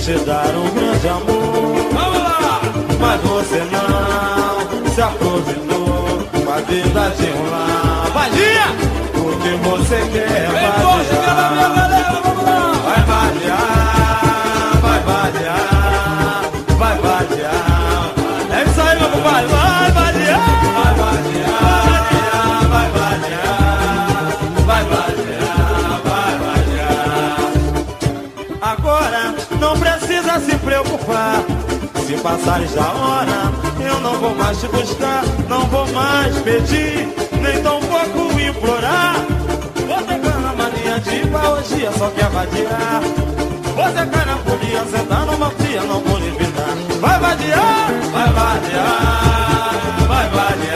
Te dar um grande amor. Vamos lá. Mas você não se aproveitou com a vida de um lar. Vadia! O que você quer Vem lá. Vai vadiar, passares da hora, eu não vou mais te buscar, não vou mais pedir, nem tão pouco implorar. Você cai na mania de paogia, só quer vadiar. Você folia, sentar numa fria, não vou lhe. Vai vadiar, vai vadiar, vai vadiar,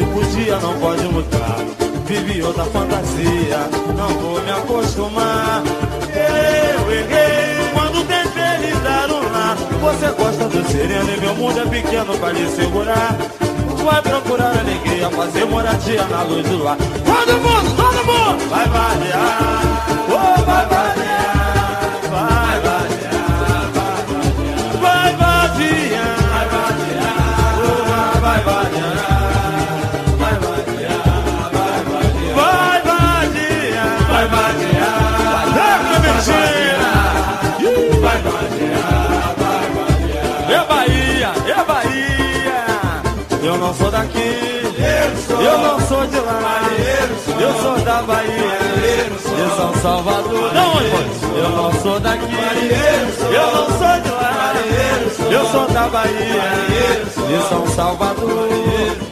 pro dia não pode mudar. Vive outra fantasia, não vou me acostumar. Eu errei quando tentei lhe dar um lar. Você gosta do sereno e meu mundo é pequeno pra lhe segurar. Vai procurar alegria, fazer moradia na luz do luar. Todo mundo, todo mundo! Vai variar, oh, vai variar, não sou daqui. Eu não sou de lá. Eu sou da Bahia. De São Salvador. Não. Eu não sou daqui. Eu não sou de lá. Eu sou da Bahia. De São Salvador.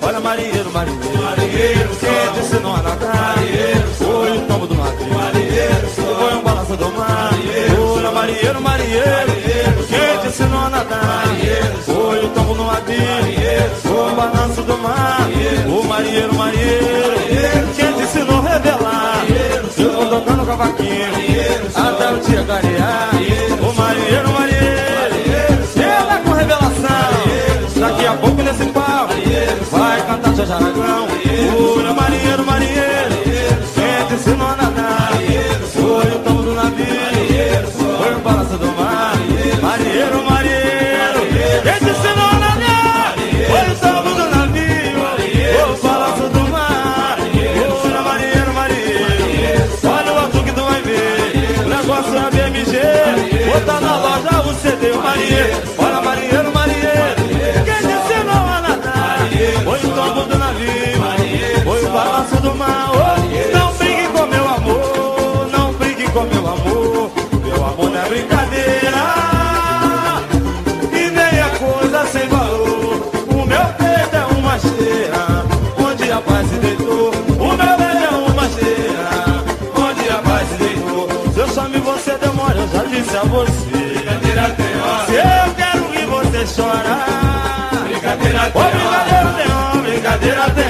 Olha, marinheiro, marinheiro. Quem te ensinou a nadar? Foi o tombo do navio. Foi um balanço do mar. Olha, marinheiro, marinheiro. Quem te ensinou a nadar? Foi o tombo no. Foi o balanço do mar. O marinheiro, marinheiro. Quem te ensinou revelar? Eu vou tocando cavaquinho. Até o dia clarear. O marinheiro, marinheiro. Ela com revelação. Daqui a pouco nesse do mal. Não brigue com meu amor, não brigue com meu amor. Meu amor não é brincadeira e nem coisa sem valor. O meu peito é uma cheira. onde a paz se deitou. O meu peito é uma cheira. onde a paz se deitou. Se eu chamo você demora, eu já disse a você. Brincadeira tem hora. Se eu quero ver você chora. Brincadeira tem. Oh, brincadeira tem. Brincadeira tem hora.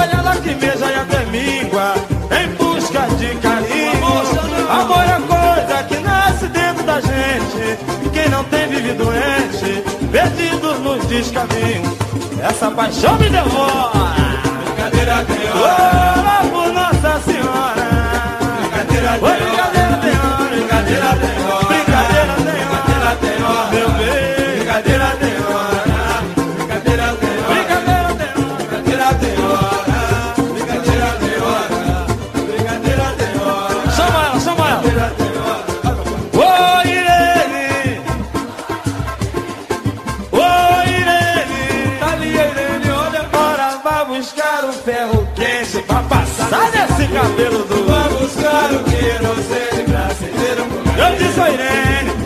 Olha lá que meja e até míngua em busca de carinho. Amor é coisa que nasce dentro da gente. Quem não tem vive doente, perdido nos descaminhos. Essa paixão me devora. Brincadeira crioula. Oh, por Nossa Senhora. Brincadeira crioula. Oh, brincadeira crioula. Brincadeira. modelo do. Vamos buscar o que não sei brasileiro. Eu disse a Irene. Né?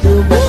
to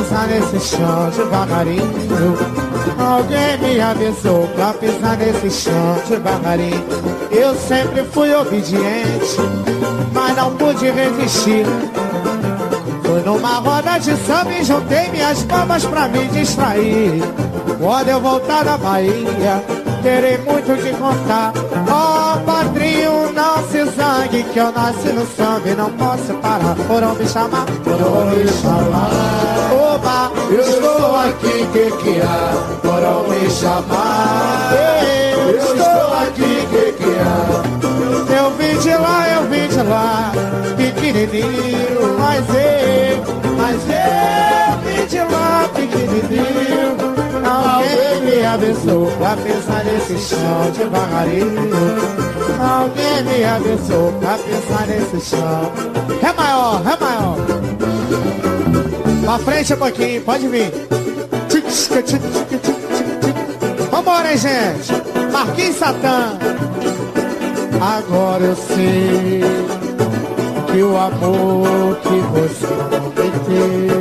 pisar nesse chão devagarinho. Alguém me avisou pra pisar nesse chão devagarinho. Eu sempre fui obediente, mas não pude resistir. Fui numa roda de samba e juntei minhas palmas pra me distrair. Quando eu voltar da Bahia, terei muito de contar. Ó oh, padrinho, não se zangue, que eu nasci no samba e não posso parar. Foram me chamar, foram me chamar. Eu estou aqui, que que há? Foram me chamar. Eu estou aqui, que que há? Eu vim de lá, eu vim de lá, pequenininho, mas eu, mas eu vim de lá, pequenininho. Alguém me abençoou pra pensar nesse chão devagarinho. Alguém me abençoou pra pensar nesse chão. Ré maior, ré maior. Pra frente um pouquinho, pode vir. Vambora, gente. Marquinhos Satã. Agora eu sei que o amor que você prometeu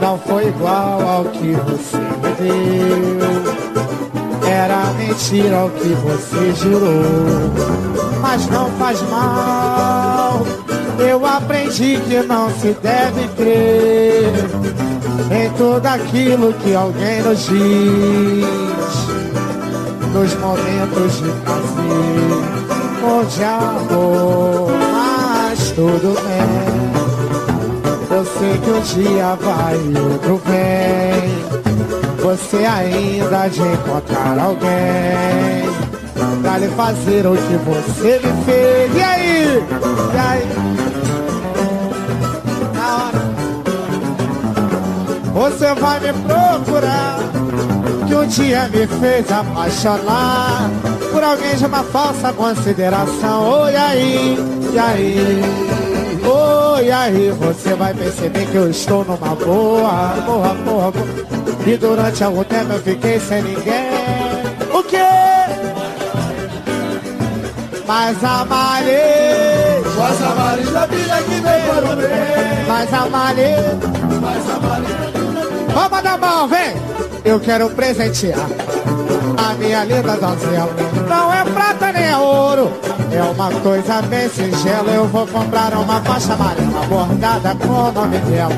não foi igual ao que você me deu. Era mentira o que você jurou, mas não faz mal. Eu aprendi que não se deve crer em tudo aquilo que alguém nos diz. Nos momentos de prazer ou de amor, mas tudo bem. Eu sei que um dia vai e outro vem. Você ainda de encontrar alguém pra lhe fazer o que você me fez. E aí? E aí? Você vai me procurar. Que um dia me fez apaixonar por alguém de uma falsa consideração. Oi, aí? E aí? e aí você vai perceber que eu estou numa boa, boa, boa, boa. E durante algum tempo eu fiquei sem ninguém. O quê? Mas amarei. Mas amarei da vida que vem para o bem. Mas amarei. Mas amarei. Vamos dar mão, vem. Eu quero presentear a minha linda donzela. Não é prata nem é ouro, é uma coisa bem singela. Eu vou comprar uma faixa amarela bordada com o nome dela.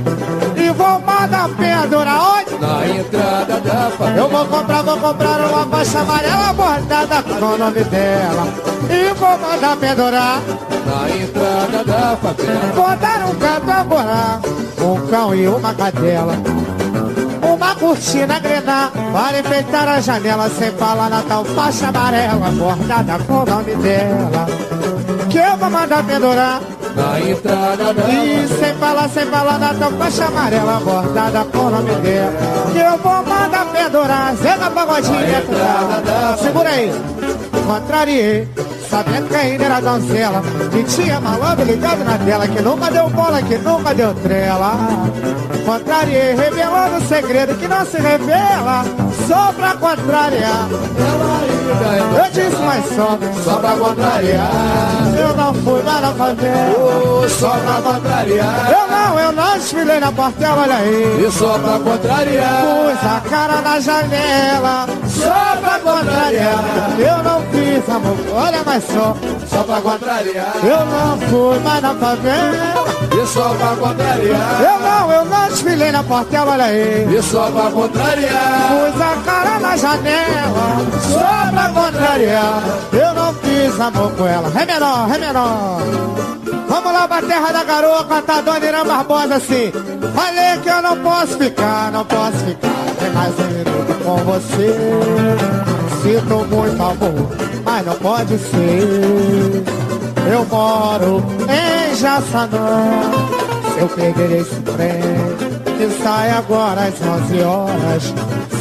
E vou mandar pendurar onde? Na entrada da favela. Eu vou comprar, vou comprar uma faixa amarela bordada com o nome dela. E vou mandar pendurar. Na entrada da favela. Vou dar um catamborá, um cão e uma cadela uma cortina grenar Para enfeitar a janela sem falar na tal faixa amarela Bordada com o nome dela. Que eu vou mandar pendurar Na entrada da E sem falar, sem falar na tal faixa amarela Bordada com o nome dela. Que eu vou mandar pendurar Zé na pagodinha Segura aí. Contrariei Sabendo que ainda era donzela Que tinha malandro ligado na tela Que nunca deu bola, que nunca deu trela. Contrariei, revelando o segredo que não se revela Só pra contrariar Eu disse, mas só Só pra contrariar. Eu não fui lá na favela. Oh, Só pra contrariar. Eu não, eu não desfilei na portela, olha aí. E só pra contrariar. Pus a cara na janela. Só pra contrariar. Eu não fiz amor, olha mas só. Só pra contrariar. Eu não fui mais na favela. E só pra contrariar. Eu não, eu não desfilei na portela, olha aí. E só pra contrariar. Pus a cara na janela. Só pra contrariar Eu não fiz amor com ela. Ré menor, ré menor. Vamos lá pra terra da garoa cantar Dona Irã Barbosa assim. Falei que eu não posso ficar, não posso ficar. Tem mais um minuto com você. Sinto muito amor, mas não pode ser. Eu moro em Jaçanã. Se eu perder esse trem Que sai agora às 11 horas.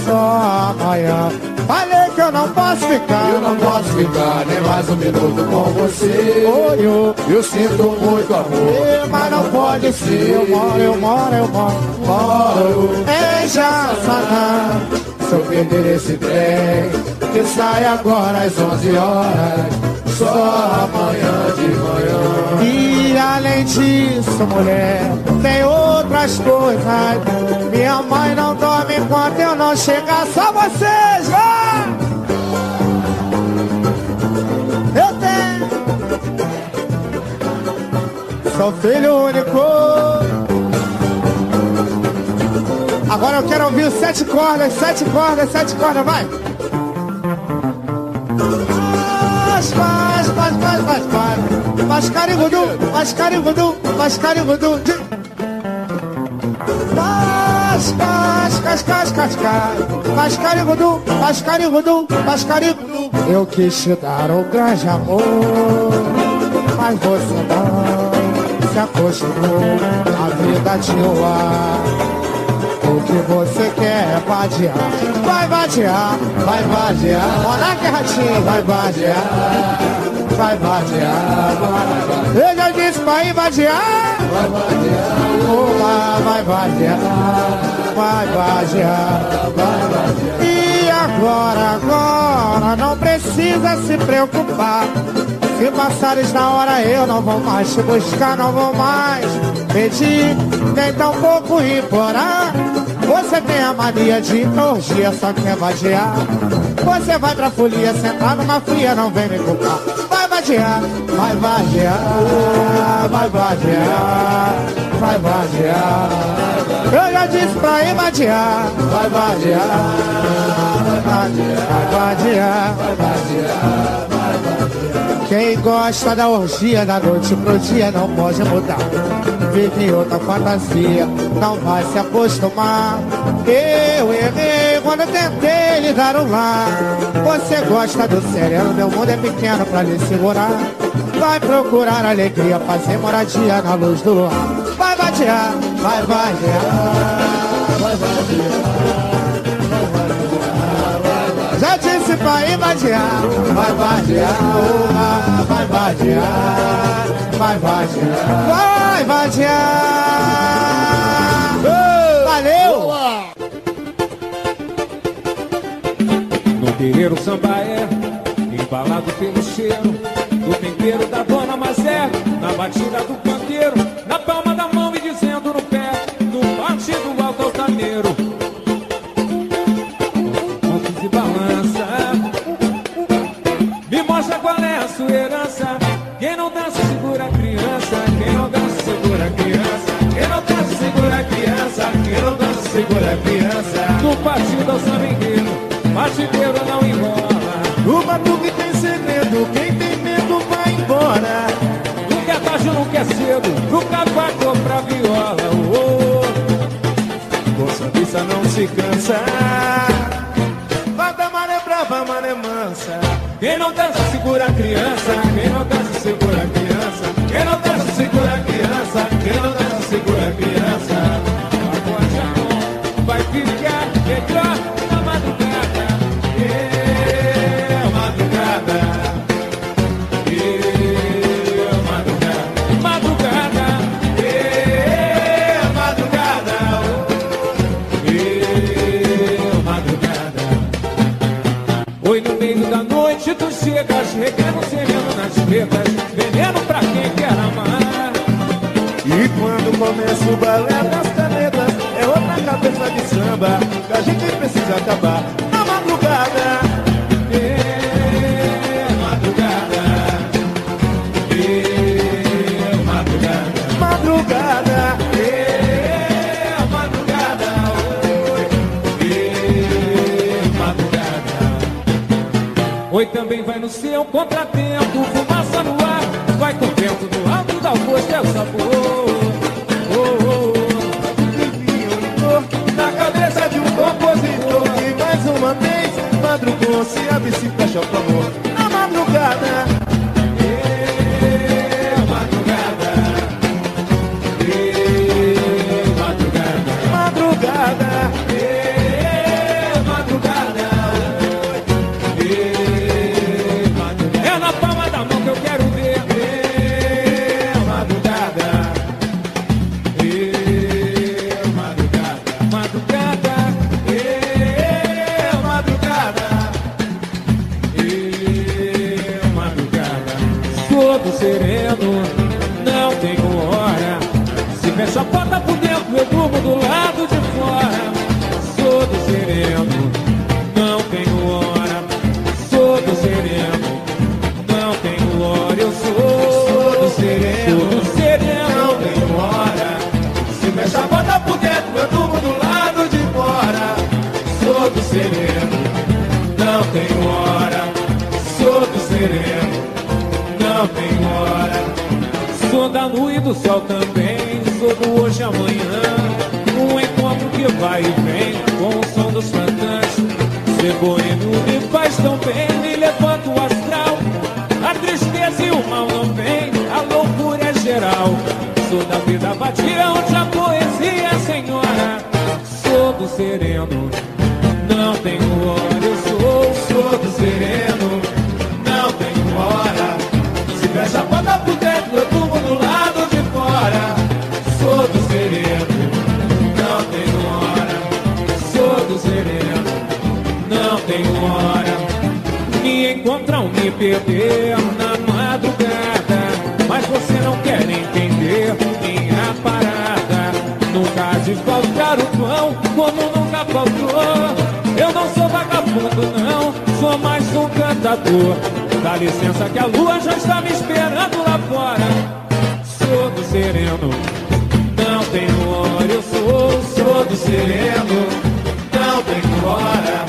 Só amanhã Falei que eu não posso ficar. Eu não posso ficar nem mais um minuto com você. Oi, eu, Eu sinto muito amor. mas não pode ser. Eu moro, eu moro, eu moro. Moro Em Jaçanã. se eu perder esse trem que sai agora às 11 horas. Só amanhã de manhã. E além disso, mulher, tem outras coisas. Minha mãe não dorme enquanto eu não chegar. Só vocês, vai! Eu tenho. Sou filho único. Agora eu quero ouvir sete cordas, sete cordas, sete cordas, vai! Faz, faz, faz, faz, faz, faz. Faz carigudu, faz carigudu, faz carigudu. Faz, faz, faz, faz, faz, faz. Faz carigudu, faz carigudu, faz carigudu. Eu quis te dar um grande amor, mas você não se acostumou. A vida te ar. O que você quer é vadiar Vai vadiar, vai vadiar Monarca Ratinho, vai vadiar Vai vadiar, vai vadiar Eu já disse pra ir vadiar Vai vadiar Olá, vai vadiar Vai vadiar, vai vadiar E agora, agora Não precisa se preocupar se passares na hora eu não vou mais te buscar, não vou mais pedir, nem tampouco implorar. Você tem a mania de orgia, só quer vadiar. Você vai pra folia, sentar numa fria, não vem me culpar. Vai vadiar, vai vadiar, vai vadiar, vai vadiar. Eu já disse pra ir vadiar, vai vadiar, vai vadiar, vai vadiar. Quem gosta da orgia da noite pro dia não pode mudar. Vive em outra fantasia, não vai se acostumar. Eu errei quando tentei lhe dar um lar. Você gosta do sereno, meu mundo é pequeno pra lhe segurar. Vai procurar alegria, fazer moradia na luz do luar. Vai vadiar, vai vadiar, vai vadiar. Já disse pra ir vadiar, vai vadiar, uma, vai vadiar, vai vadiar, vai vadiar. Valeu! No terreiro samba é embalado pelo cheiro do tempero da dona Mazé, na batida do pandeiro, na palma da mão e dizendo no pé, no bate do alto altaneiro. Não segura a criança. No partido ao samba inteiro, batideiro não enrola. O batuque tem segredo, quem tem medo vai embora. É tarde, nunca é cedo, pro cavaco pra viola. Oh, oh. Não se cansa. Da maré brava, maré mansa. Quem não dança segura a criança, quem não dança o balé das canetas, é outra cabeça de samba que a gente precisa acabar. Na madrugada, É madrugada, é madrugada, madrugada, é madrugada, é madrugada. Oi, também vai no seu contratempo, fumaça no ar, vai com vento no alto da algoz, é o sabor. Madrugou, se abre se fecha da lua e do sol também. Sou do hoje amanhã. Um encontro que vai e vem com o som dos cantantes. Ser boêmio me faz tão bem, me levanta o astral. A tristeza e o mal não vem, a loucura é geral. Sou da vida vadia onde a poesia é senhora. Sou do sereno, não tenho hora. Eu sou, sou do sereno, não tenho hora. Se fecha a porta por dentro, eu durmo me perder na madrugada. Mas você não quer entender minha parada. Nunca de faltar o pão, como nunca faltou. Eu não sou vagabundo, não, sou mais um cantador. Dá licença que a lua já está me esperando lá fora. Sou do sereno, não tenho hora. Eu sou, sou do sereno, não tenho hora.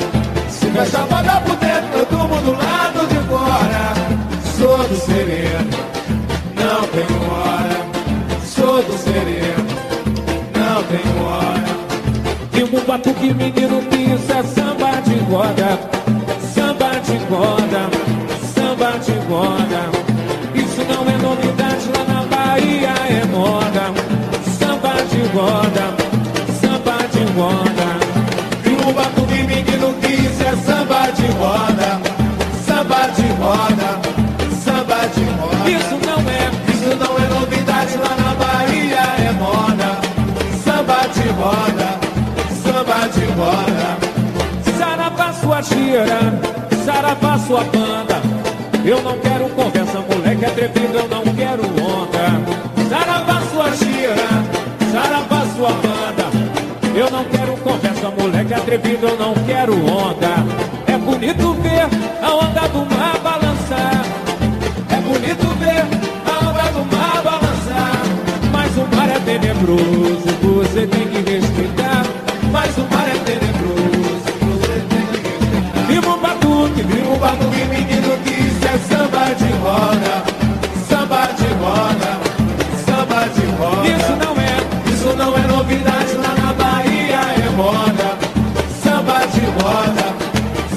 Se fecha a porta por dentro, eu durmo do lado do sereno, não tenho hora. Sou do sereno, não tenho hora. Digo batuque, menino, isso é samba de roda. Samba de roda, samba de roda. Isso não é novidade lá na Bahia, é moda. Samba de roda, samba de roda. Digo batuque, menino, isso é. Samba de roda, samba de roda. Isso não é, isso não é novidade lá na Bahia, é moda. Samba de roda, samba de roda. Saravá sua tira, saravá sua banda. Eu não quero conversa, moleque atrevido, eu não quero onda. Saravá sua tira, saravá sua banda. Eu não quero conversa, moleque atrevido, eu não quero onda. É bonito ver tenebroso, você tem que respeitar. Mas o mar é tenebroso, você tem que respeitar. Viva o batuque, viva o batuque, menino, que isso é samba de roda. Samba de roda, samba de roda. Isso não é, isso não é novidade lá na Bahia, é moda. Samba de roda,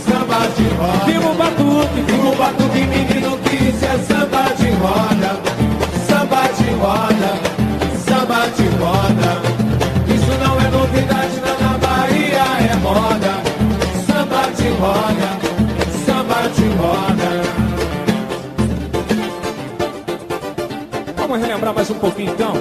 samba de roda. Viva o batuque, viva o batuque, menino, que isso é samba de roda. Roda, samba de roda. Vamos relembrar mais um pouquinho então.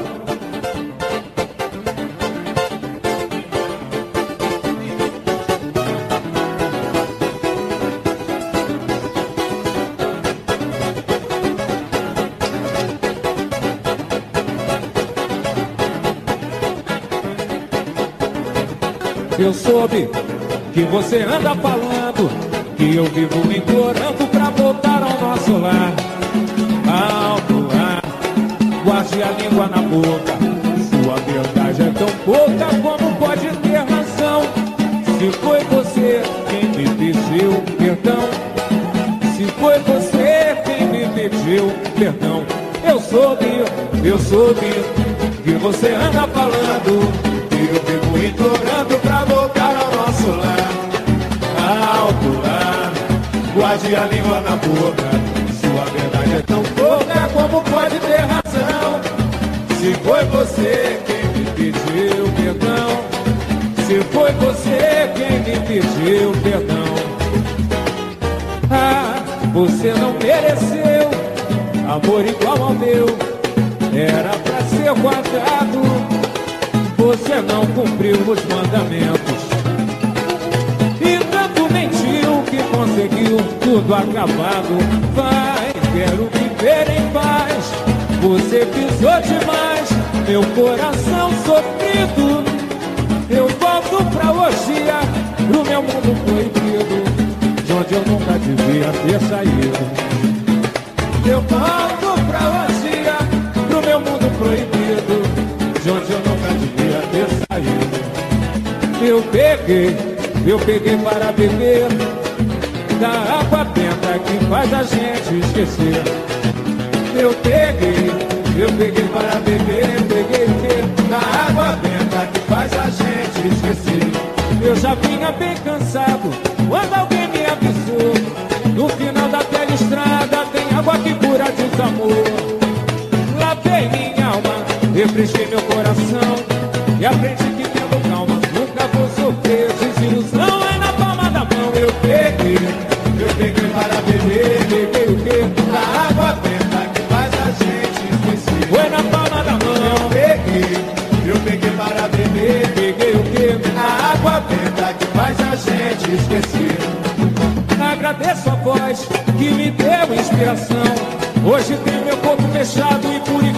Eu soube que você anda falando que eu vivo me implorando pra voltar ao nosso lar. Alto lá, guarde a língua na boca. Sua verdade é tão pouca como pode ter razão. Se foi você quem me pediu perdão, se foi você quem me pediu perdão, eu soube, eu soube que você anda falando. Que eu vivo implorando pra voltar ao nosso lar. Guarde a língua na boca. Sua verdade é tão pouca como pode ter razão. Se foi você quem me pediu perdão, se foi você quem me pediu perdão. Ah, você não mereceu amor igual ao meu. Era pra ser guardado. Você não cumpriu os mandamentos. Conseguiu tudo acabado. Vai, quero viver em paz. Você pisou demais, meu coração sofrido. Eu volto pra Oxia, pro meu mundo proibido, de onde eu nunca devia ter saído. Eu volto pra Oxia, pro meu mundo proibido, de onde eu nunca devia ter saído. Eu peguei, eu peguei para beber da água benta que faz a gente esquecer. Eu peguei, Eu peguei para beber, eu peguei o quê? Na água benta que faz a gente esquecer. Eu já vinha bem cansado quando alguém me avisou. No final da estrada tem água que cura desamor. Lavei minha alma, refresquei meu coração e aprendi peguei beber, o quê? Na água benta que faz a gente esquecer. Foi na palma da mão eu peguei, eu peguei para beber, peguei o quê? Na água benta que faz a gente esquecer. Agradeço a voz que me deu inspiração. Hoje tenho meu corpo fechado e purificado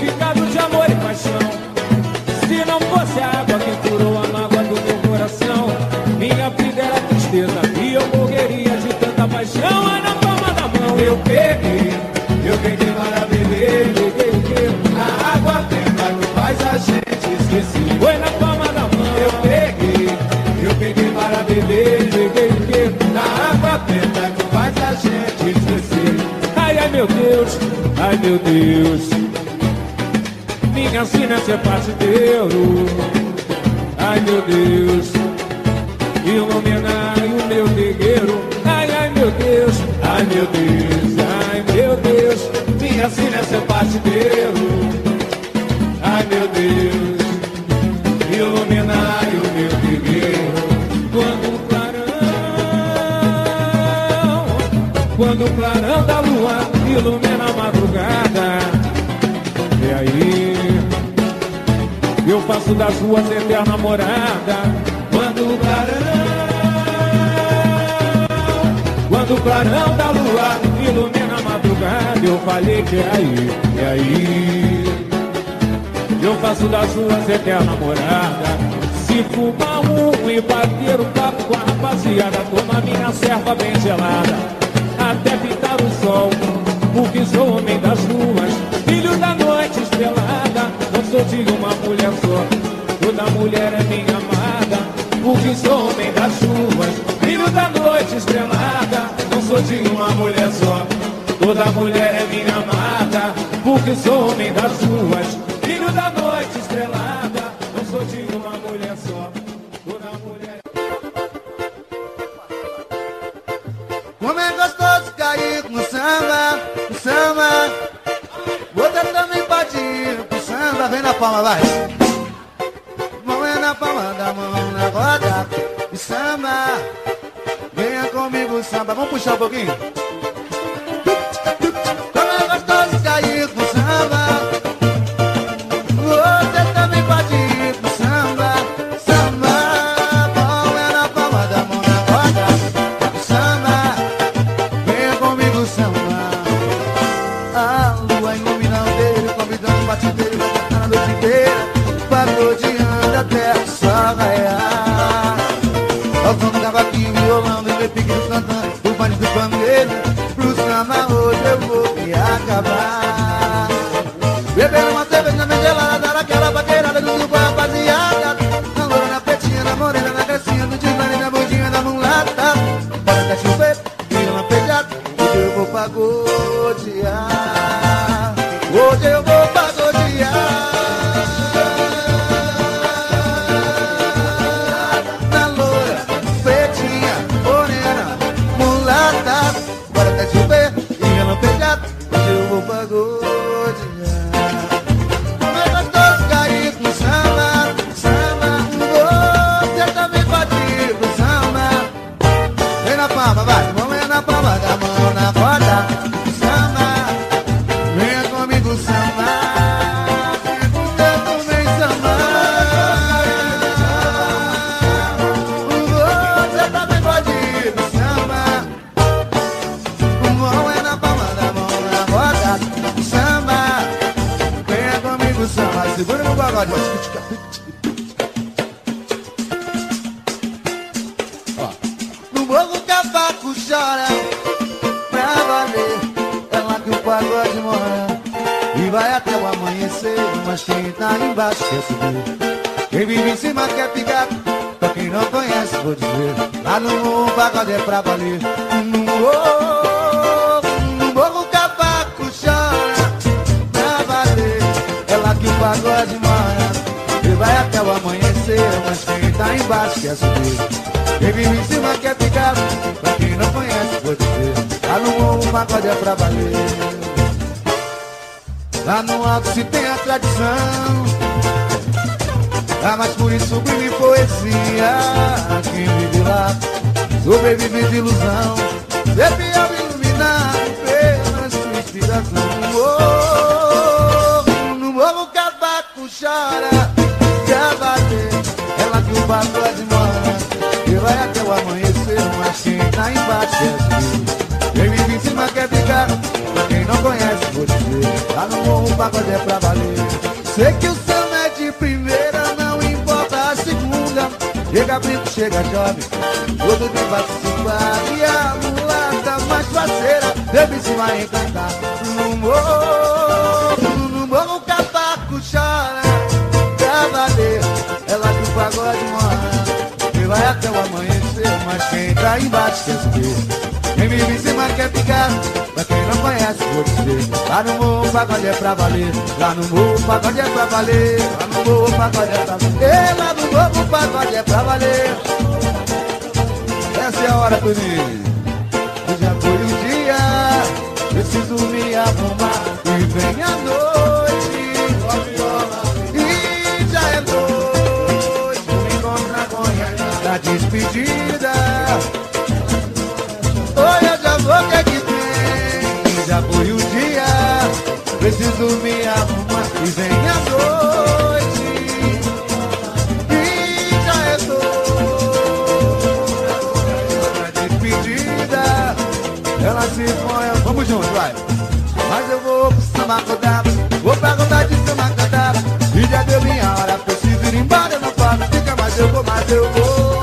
meu Deus. Minha sina é parceiro. Ai meu Deus, iluminai o meu terreiro. Ai, ai meu Deus, ai meu Deus, ai meu Deus. Minha sina é parceiro. Ai meu Deus, iluminai o meu terreiro. Quando o clarão, quando o clarão da ilumina a madrugada. E aí, eu faço das ruas eterna morada. Quando o clarão, quando o clarão da lua ilumina a madrugada, eu falei que é aí, e aí. Eu faço das ruas eterna morada. Se fumar um e bater o papo com a rapaziada, toma minha serva bem gelada. Até pintar o sol, porque sou homem das ruas. Filho da noite estrelada, não sou de uma mulher só. Toda mulher é minha amada, porque sou homem das ruas. Filho da noite estrelada, não sou de uma mulher só. Toda mulher é minha amada, porque sou homem das ruas. Palma, vai. Mão é na palma da mão, na roda e samba. Venha comigo, samba. Vamos puxar um pouquinho? Pagodeando até o sol raiar pra valer. Lá no alto se tem a tradição. Ah, mas por isso sublime poesia Quem vive lá sobrevive de ilusão. Ser fiel iluminado pela sua inspiração. Oh, No morro cavaco chora Quer bater, ela que o pagode mora E vai até o amanhecer Mas quem tá embaixo é pagode é pra valer. Sei que o samba é de primeira Não importa a segunda. Chega brinco, chega jovem Todo dia participar E a mulata mais faceira Deve se vai encantar. No morro No morro o cavaco chora Cavaleiro Ela que o pagode mora Que vai até o amanhecer. Mas quem tá embaixo quer subir quem vive em cima quer ficar Lá no morro o pagode é pra valer. Lá no morro o pagode é pra valer. Lá no morro o pagode é pra valer. Lá no morro o pagode é pra valer. Essa é a hora, Toninho. Já foi o dia. Preciso me arrumar. E vem a noite. E já é noite. Me encontrar com ela. Da despedida preciso me arrumar e vem a noite. E já é noite, despedida, ela se põe, vamos juntos, vai. Mas eu vou pro samba cantado, vou pra contar de samba cantado. E já deu minha hora, preciso ir embora, eu não posso ficar, mas eu vou, mas eu vou.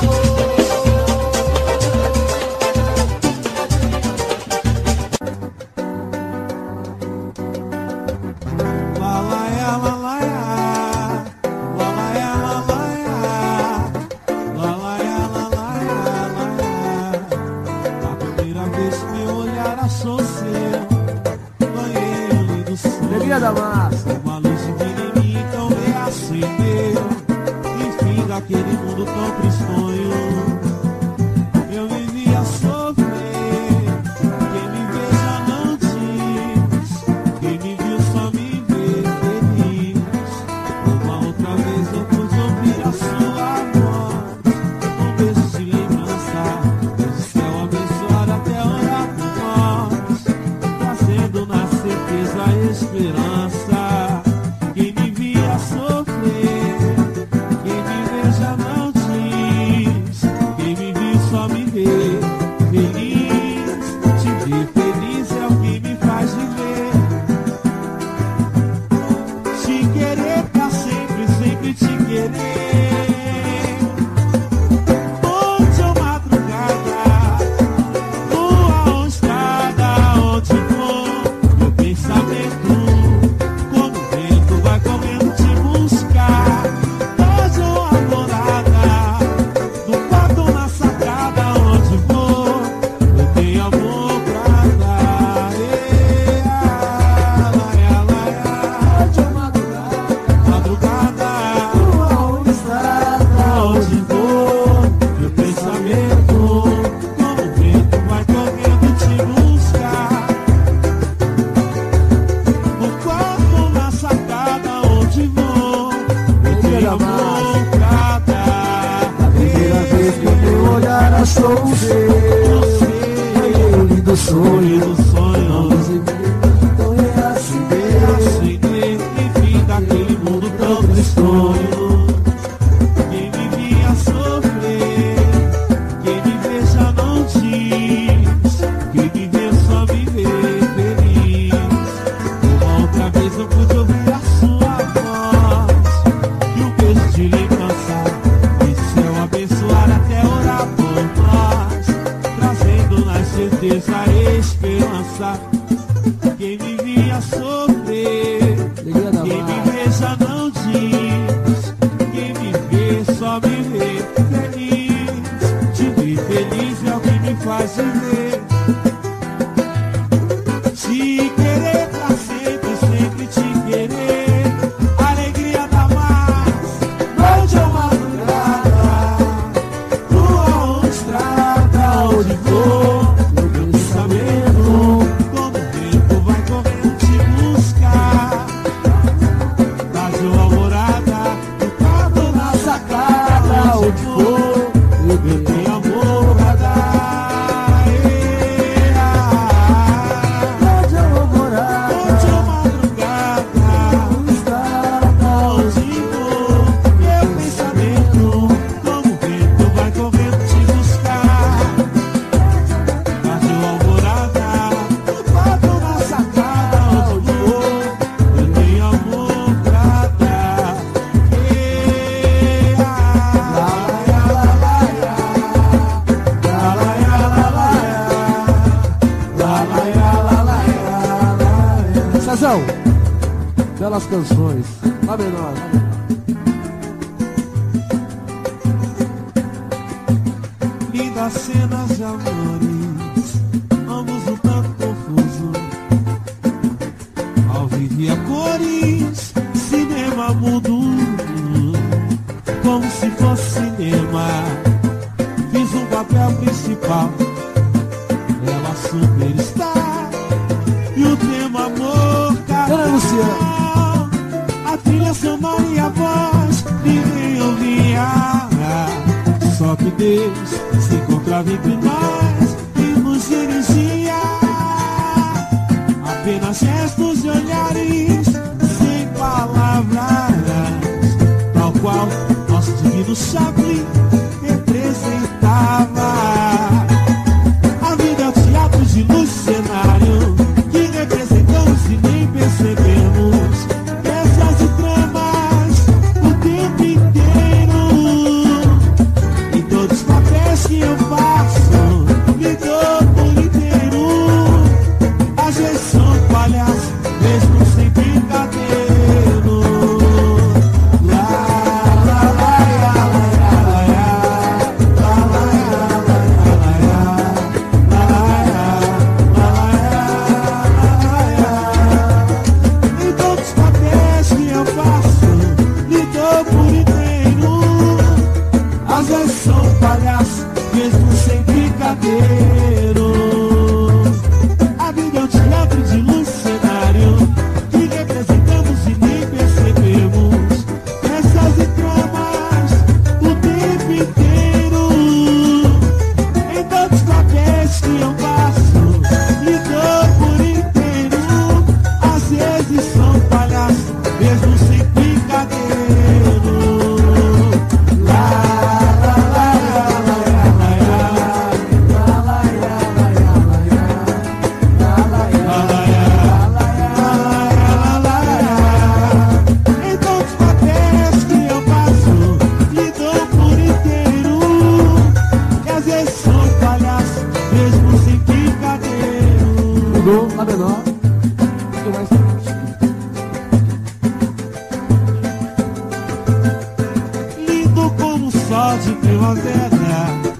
forte primavera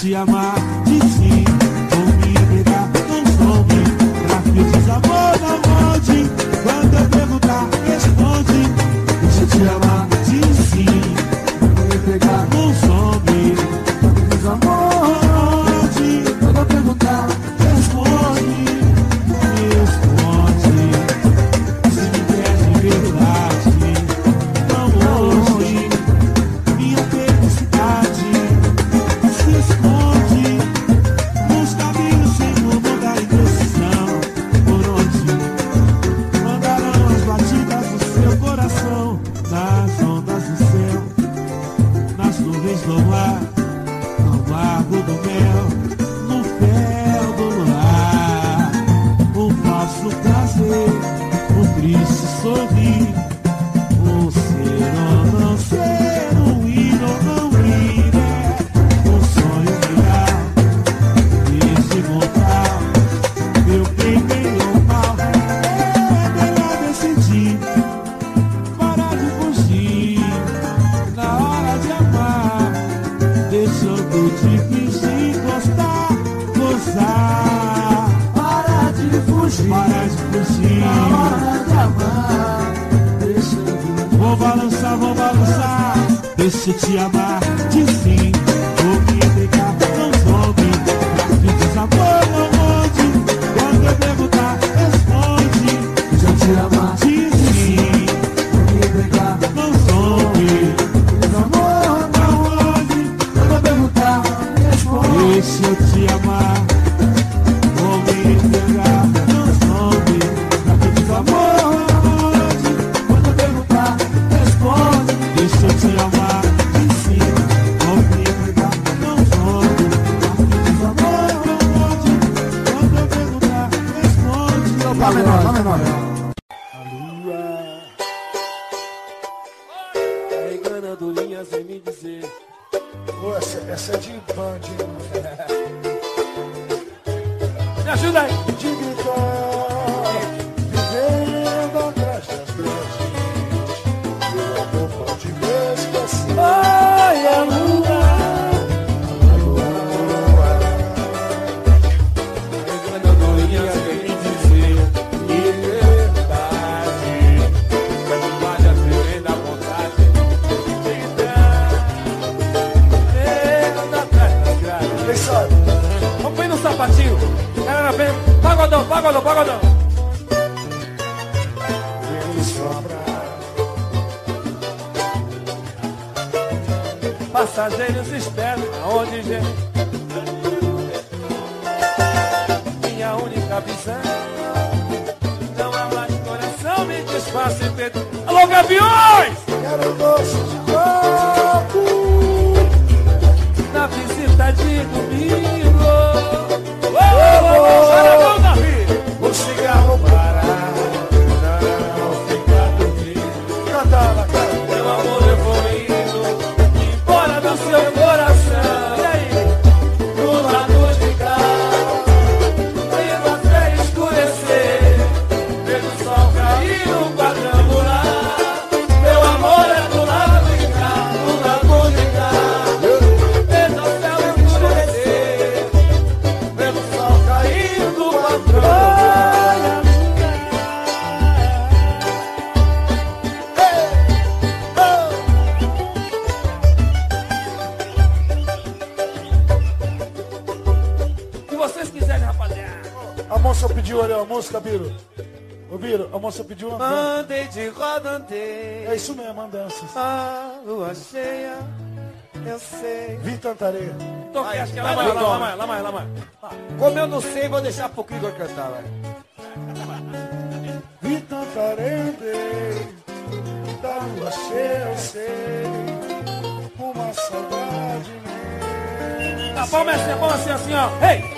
te amar um ser ou cantarei. Então, vai, acho que lá, vai, vai, lá, vai, lá, mais, lá, Como eu não sei, vou deixar pro Igor cantar, vai. E cantarei da lua cheia, eu sei, uma saudade minha. A palma é assim, a palma é assim, assim, ó. Ei! Hey!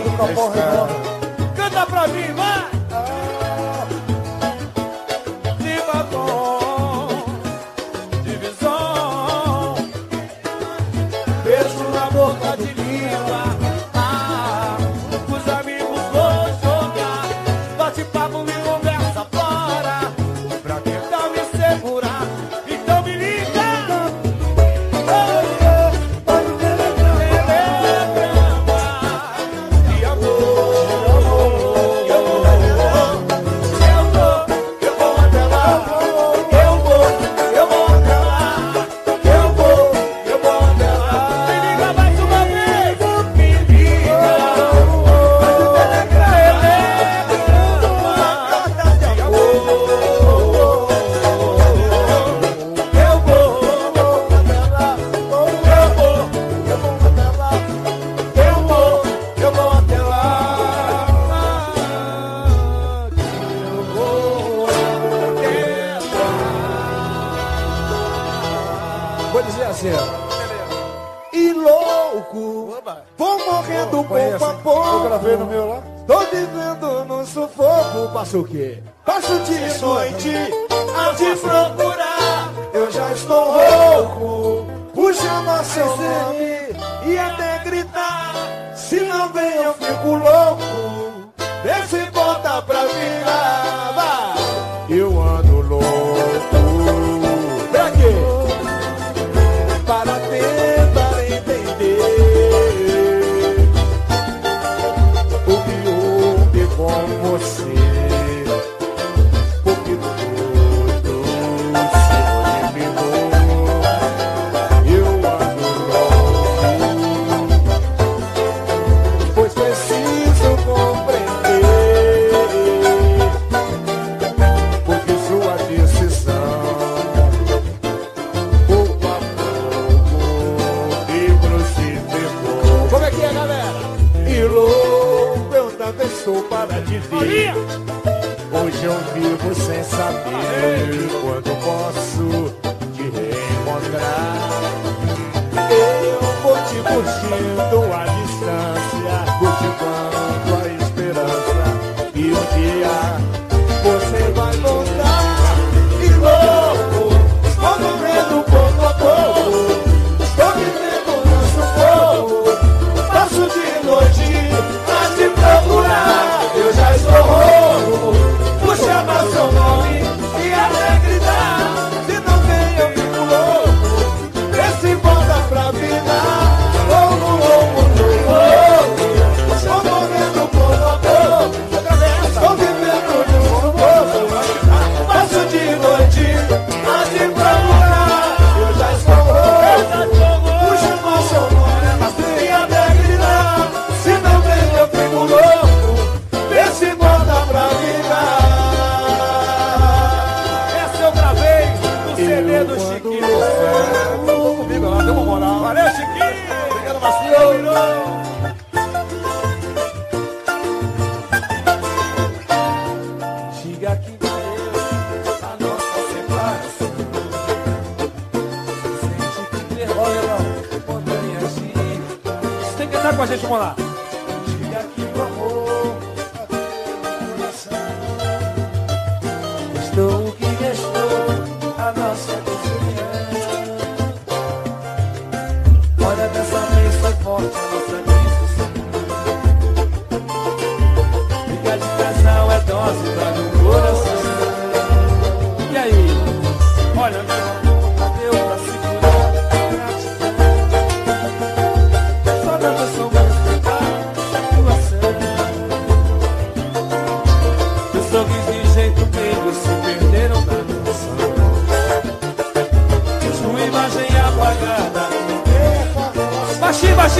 do o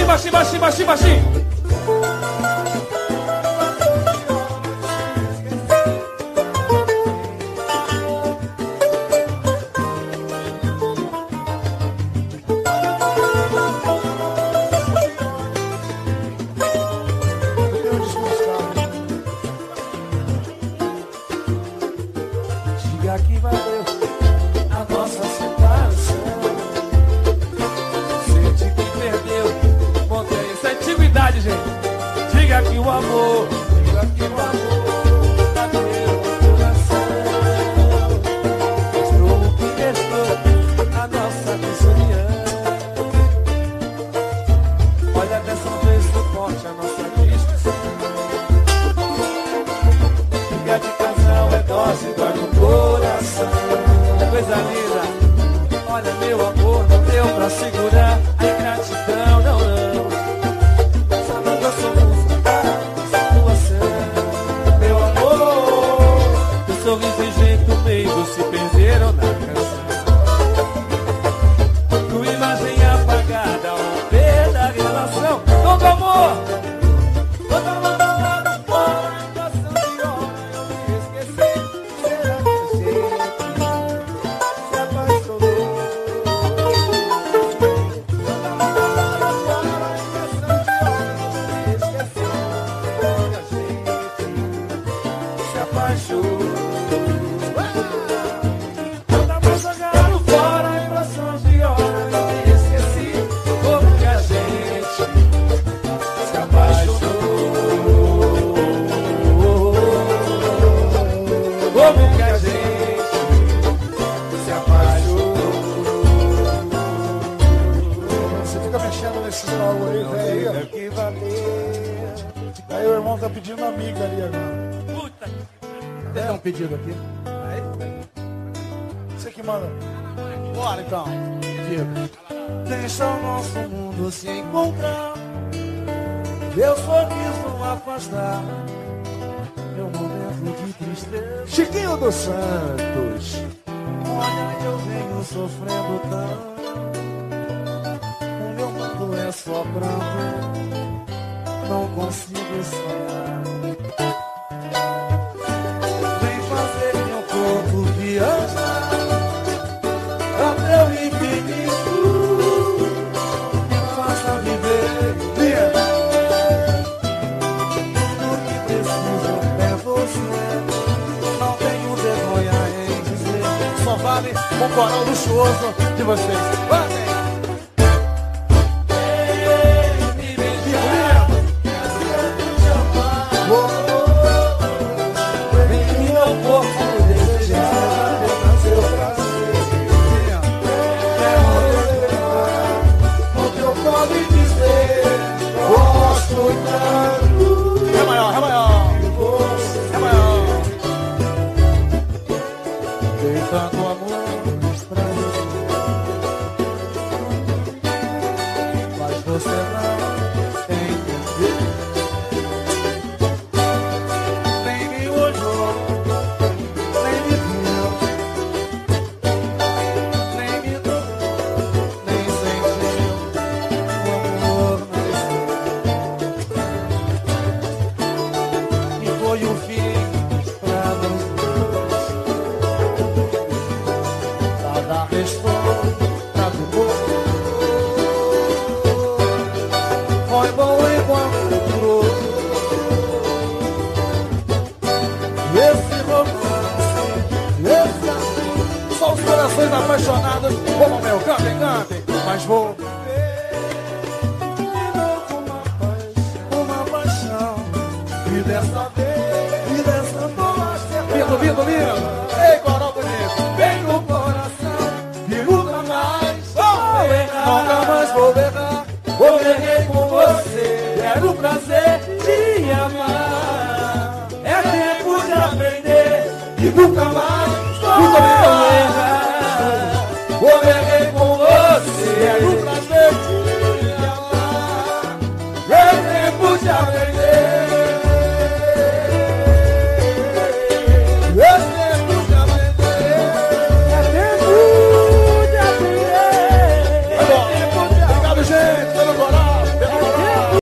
Baixinho, baixinho, baixinho, baixinho, baixinho,